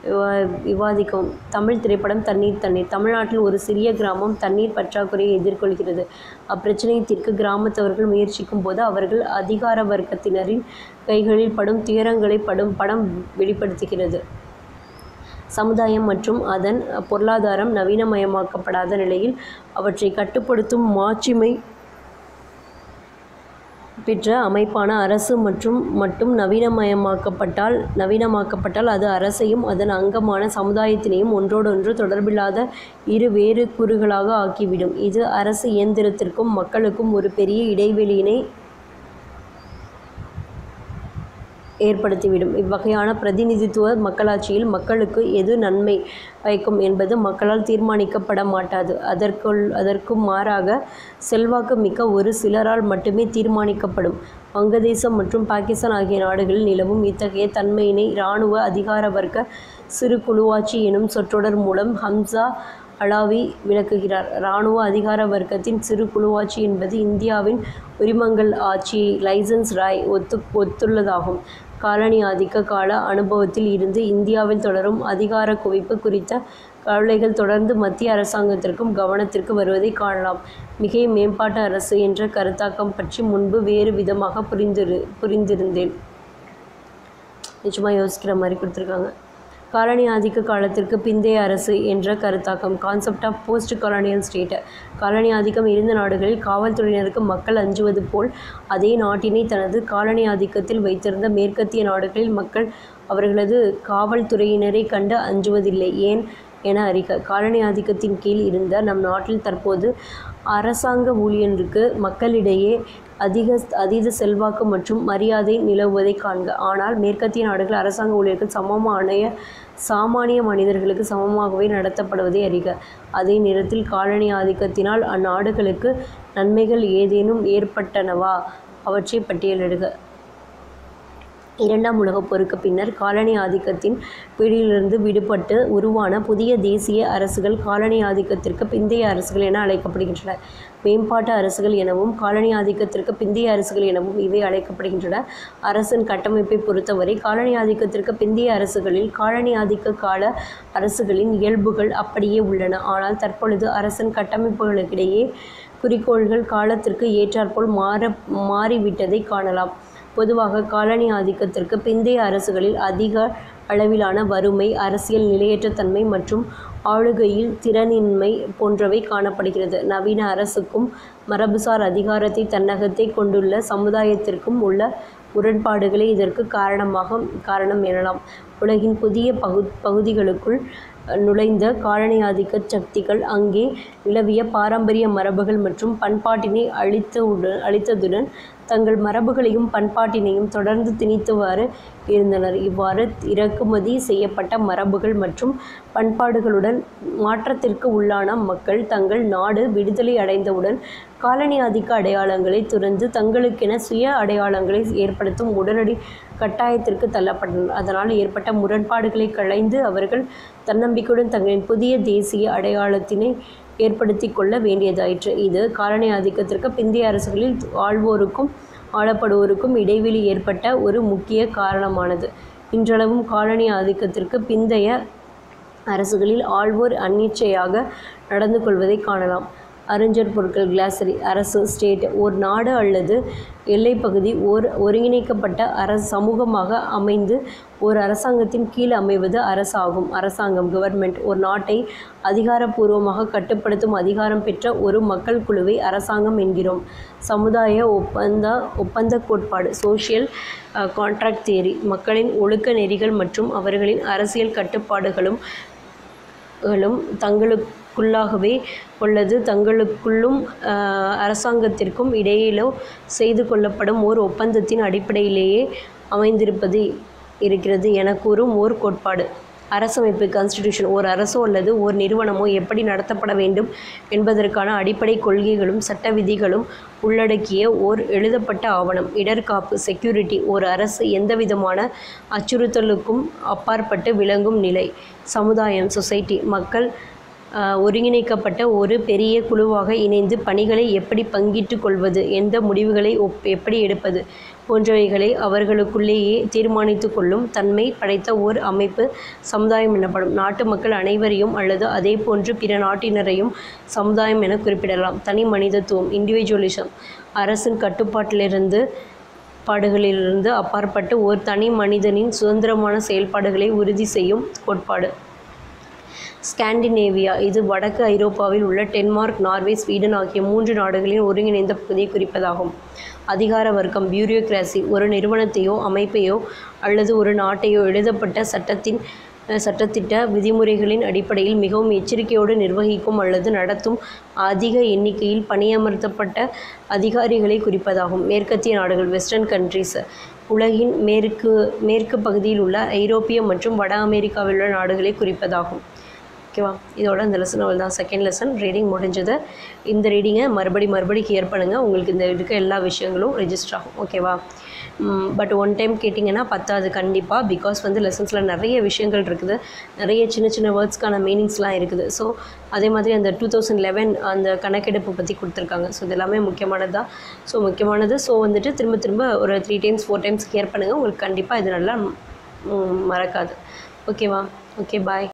விவா- தமிழ் திரைப்படம் தண்ணீர் தண்ணீர். தமிழ்நாட்டில் ஒரு சிறிய கிராமம் தண்ணீர் பற்றாக்குறையை எதிர்கொள்கிறது. அப்பிரச்சனையை தீர்க்க கிராமத்தவர்கள் முயற்சிக்கும் போது அவர்கள் அதிகார வர்க்கத்தினரின் கைகளில் படும் துயரங்களை படும் படம் வெளிப்படுத்துகிறது. சமுதாயம் மற்றும் அதன் பொருளாதாரம் நவீனமயமாக்கப்படாத நிலையில் அவற்றை கட்டுப்படுத்தும் மாட்சிமை பெற்ற அமைப்பான அரசு மற்றும் மட்டும் நவீனமயமாக்கப்பட்டால் நவீனமாக்கப்பட்டால் அது அரசையும் அதன் அங்கமான சமுதாயத்தினையும் ஒன்றோடொன்று தொடர்பில்லாத இரு வேறு கூறுகளாக ஆக்கிவிடும். இது அரசு இயந்திரத்திற்கும் மக்களுக்கும் ஒரு பெரிய இடைவெளியினை ஏற்படுத்திவிடும். இவ்வகையான பிரதிநிதித்துவ மக்களாட்சியில் மக்களுக்கு எது நன்மை பயக்கும் என்பது மக்களால் தீர்மானிக்கப்பட மாட்டாது. அதற்குள் அதற்கும் மாறாக செல்வாக்கு மிக்க ஒரு சிலரால் மட்டுமே தீர்மானிக்கப்படும். வங்கதேசம் மற்றும் பாகிஸ்தான் ஆகிய நாடுகளில் நிலவும் இத்தகைய தன்மையினை இராணுவ அதிகார வர்க்க சிறு குழுவாட்சி எனும் சொற்றொடர் மூலம் ஹம்சா அலாவி விளக்குகிறார். இராணுவ அதிகார வர்க்கத்தின் சிறு குழுவாட்சி என்பது இந்தியாவின் உரிமங்கள் ஆட்சி லைசன்ஸ் ராய் ஒத்து ஒத்துள்ளதாகும். காலனி ஆதிக்க கால அனுபவத்தில் இருந்து இந்தியாவில் தொடரும் அதிகார குவிப்பு குறித்த கவலைகள் தொடர்ந்து மத்திய அரசாங்கத்திற்கும் கவனத்திற்கு வருவதை காணலாம். மிகை மேம்பாட்டு அரசு என்ற கருத்தாக்கம் பற்றி முன்பு வேறு விதமாக புரிந்திரு புரிந்திருந்தேன். நிச்சயமாக யோசிக்கிற மாதிரி கொடுத்துருக்காங்க. காலனி ஆதிக்க காலத்திற்கு பிந்தைய அரசு என்ற கருத்தாக்கம். Concept of post colonial state colony ஆதிக்கம் இருந்த நாடுகளில் காவல்துறையினருக்கு மக்கள் அஞ்சுவது போல் அதே நாட்டினை தனது காலனி ஆதிக்கத்தில் வைத்திருந்த மேற்கத்திய நாடுகளில் மக்கள் அவர்களது காவல்துறையினரை கண்டு அஞ்சுவதில்லை. ஏன்? என அறிக. காலனி ஆதிக்கத்தின் கீழ் இருந்த நம் நாட்டில் தற்போது அரசாங்க ஊழியருக்கு மக்களிடையே அதிக அதீத செல்வாக்கு மற்றும் மரியாதை நிலவுவதை காண்க. ஆனால் மேற்கத்திய நாடுகள் அரசாங்க ஊழியர்கள் சமமான சாமானிய மனிதர்களுக்கு சமமாகவே நடத்தப்படுவதை அறிக. அதே நேரத்தில் காலனி ஆதிக்கத்தினால் அந்நாடுகளுக்கு நன்மைகள் ஏதேனும் ஏற்பட்டனவா? அவற்றை பட்டியலிடுக. இரண்டாம் உலகப் போருக்கு பின்னர் காலனி ஆதிக்கத்தின் பிடியிலிருந்து விடுபட்டு உருவான புதிய தேசிய அரசுகள் காலனி ஆதிக்கத்திற்கு பிந்தைய அரசுகள் என அழைக்கப்படுகின்றன. மேம்பாட்டு அரசுகள் எனவும் காலனி ஆதிக்கத்திற்கு பிந்தைய அரசுகள் எனவும் இவை அழைக்கப்படுகின்றன. அரசின் கட்டமைப்பை பொறுத்தவரை காலனி ஆதிக்கத்திற்கு பிந்தைய அரசுகளில் காலனி ஆதிக்க கால அரசுகளின் இயல்புகள் அப்படியே உள்ளன. ஆனால் தற்பொழுது அரசின் கட்டமைப்புகளுக்கிடையே குறிக்கோள்கள் காலத்திற்கு ஏற்றாற்போல் மாற மாறிவிட்டதை காணலாம். பொதுவாக காலனி ஆதிக்கத்திற்கு பிந்தைய அரசுகளில் அதிக அளவிலான வறுமை அரசியல் நிலையற்ற தன்மை மற்றும் ஆளுகையில் திறனின்மை போன்றவை காணப்படுகிறது. நவீன அரசுக்கும் மரபுசார் அதிகாரத்தை தன்னகத்தை கொண்டுள்ள சமுதாயத்திற்கும் உள்ள முரண்பாடுகளே இதற்கு காரணமாக காரணம் எனலாம். உலகின் புதிய பகு பகுதிகளுக்குள் நுழைந்த காலனி ஆதிக்க சக்திகள் அங்கே நிலவிய பாரம்பரிய மரபுகள் மற்றும் பண்பாட்டினை அழித்தவுடன் அழித்ததுடன் தங்கள் மரபுகளையும் பண்பாட்டினையும் தொடர்ந்து திணித்தவாறு இருந்தனர். இவ்வாறு இறக்குமதி செய்யப்பட்ட மரபுகள் மற்றும் பண்பாடுகளுடன் மாற்றத்திற்கு உள்ளான மக்கள் தங்கள் நாடு விடுதலை அடைந்தவுடன் காலனி ஆதிக்க அடையாளங்களை துறந்து தங்களுக்கென சுய அடையாளங்களை ஏற்படுத்தும் உடனடி கட்டாயத்திற்கு தள்ளப்பட்டனர். அதனால் ஏற்பட்ட முரண்பாடுகளை களைந்து அவர்கள் தன்னம்பிக்கையுடன் தங்களின் புதிய தேசிய அடையாளத்தினை ஏற்படுத்தி கொள்ள வேண்டியதாயிற்று. இது காலனி ஆதிக்கத்திற்கு பிந்தைய அரசுகளில் ஆழ்வோருக்கும் ஆளப்படுவோருக்கும் இடைவெளி ஏற்பட்ட ஒரு முக்கிய காரணமானது. இன்றளவும் காலனி ஆதிக்கத்திற்கு பிந்தைய அரசுகளில் ஆழ்வோர் அன்னிச்சையாக நடந்து கொள்வதை காணலாம். அறிஞர் பொருட்கள் கிளாசரி அரசு ஸ்டேட் ஒரு நாடு அல்லது எல்லைப்பகுதி ஓர் ஒருங்கிணைக்கப்பட்ட அரசு சமூகமாக அமைந்து ஒரு அரசாங்கத்தின் கீழ் அமைவது அரசாகும். அரசாங்கம் கவர்மெண்ட் ஒரு நாட்டை அதிகாரப்பூர்வமாக கட்டுப்படுத்தும் அதிகாரம் பெற்ற ஒரு மக்கள் குழுவை அரசாங்கம் என்கிறோம். சமுதாய ஒப்பந்த ஒப்பந்த கோட்பாடு சோஷியல் கான்ட்ராக்ட் தியரி மக்களின் ஒழுக்க நெறிகள் மற்றும் அவர்களின் அரசியல் கட்டுப்பாடுகளும் களும் குள்ளாகவே உள்ளது. தங்களுக்குள்ளும் அரசாங்கத்திற்கும் இடையிலோ செய்து கொள்ளப்படும் ஓர் ஒப்பந்தத்தின் அடிப்படையிலேயே அமைந்திருப்பது இருக்கிறது என கூறும் ஓர் கோட்பாடு. அரசமைப்பு கான்ஸ்டிடியூஷன் ஓர் அரசோ அல்லது ஓர் நிறுவனமோ எப்படி நடத்தப்பட வேண்டும் என்பதற்கான அடிப்படை கொள்கைகளும் சட்ட விதிகளும் உள்ளடக்கிய ஓர் எழுதப்பட்ட ஆவணம். இடர்காப்பு செக்யூரிட்டி ஒரு அரசு எந்தவிதமான அச்சுறுத்தலுக்கும் அப்பாற்பட்டு விளங்கும் நிலை. சமுதாயம் சொசைட்டி மக்கள் ஒருங்கிணைக்கப்பட்ட ஒரு பெரிய குழுவாக இணைந்து பணிகளை எப்படி பங்கிட்டுக் கொள்வது எந்த முடிவுகளை ஒப் எப்படி எடுப்பது போன்றவைகளை அவர்களுக்குள்ளேயே தீர்மானித்து கொள்ளும் தன்மை படைத்த ஓர் அமைப்பு சமுதாயம் எனப்படும். நாட்டு மக்கள் அனைவரையும் அல்லது அதே போன்று பிற நாட்டினரையும் சமுதாயம் என குறிப்பிடலாம். தனி மனிதத்துவம் இண்டிவிஜுவலிசம் அரசின் கட்டுப்பாட்டிலிருந்து பாடுகளிலிருந்து அப்பாற்பட்டு ஓர் தனி மனிதனின் சுதந்திரமான செயல்பாடுகளை உறுதி செய்யும் கோட்பாடு. ஸ்காண்டினேவியா இது வடக்கு ஐரோப்பாவில் உள்ள டென்மார்க் நார்வே ஸ்வீடன் ஆகிய மூன்று நாடுகளின் ஒருங்கிணைந்த பகுதியை குறிப்பதாகும். அதிகார வர்க்கம் பியூரோக்ராசி ஒரு நிறுவனத்தையோ அமைப்பையோ அல்லது ஒரு நாட்டையோ எழுதப்பட்ட சட்டத்தின் சட்டத்திட்ட விதிமுறைகளின் அடிப்படையில் மிகவும் எச்சரிக்கையோடு நிர்வகிக்கும் அல்லது நடத்தும் அதிக எண்ணிக்கையில் பணியமர்த்தப்பட்ட அதிகாரிகளை குறிப்பதாகும். மேற்கத்திய நாடுகள் வெஸ்டர்ன் கண்ட்ரீஸ் உலகின் மேற்கு மேற்கு பகுதியில் உள்ள ஐரோப்பிய மற்றும் வட அமெரிக்காவில் உள்ள நாடுகளை குறிப்பதாகும். ஓகேவா? இதோட இந்த லெசன் அவள் தான். செகண்ட் லெசன் ரீடிங் முடிஞ்சது. இந்த ரீடிங்கை மறுபடி மறுபடி கிளியர் பண்ணுங்கள் உங்களுக்கு இந்த இருக்க எல்லா விஷயங்களும் ரெஜிஸ்டர் ஆகும். ஓகேவா? பட் ஒன் டைம் கேட்டிங்கன்னா பத்தாது கண்டிப்பாக பிகாஸ் வந்து லெசன்ஸில் நிறைய விஷயங்கள் இருக்குது. நிறைய சின்ன சின்ன வேர்ட்ஸ்க்கான மீனிங்ஸ்லாம் இருக்குது. ஸோ அதே மாதிரி அந்த டூ தௌசண்ட் லெவன் அந்த கணக்கெடுப்பு பற்றி கொடுத்துருக்காங்க. ஸோ இது எல்லாமே முக்கியமானது? தான் ஸோ முக்கியமானது. ஸோ வந்துட்டு திரும்ப திரும்ப ஒரு three times four times clear பண்ணுங்கள் உங்களுக்கு கண்டிப்பாக இது நல்லா மறக்காது. ஓகேவா? Okay bye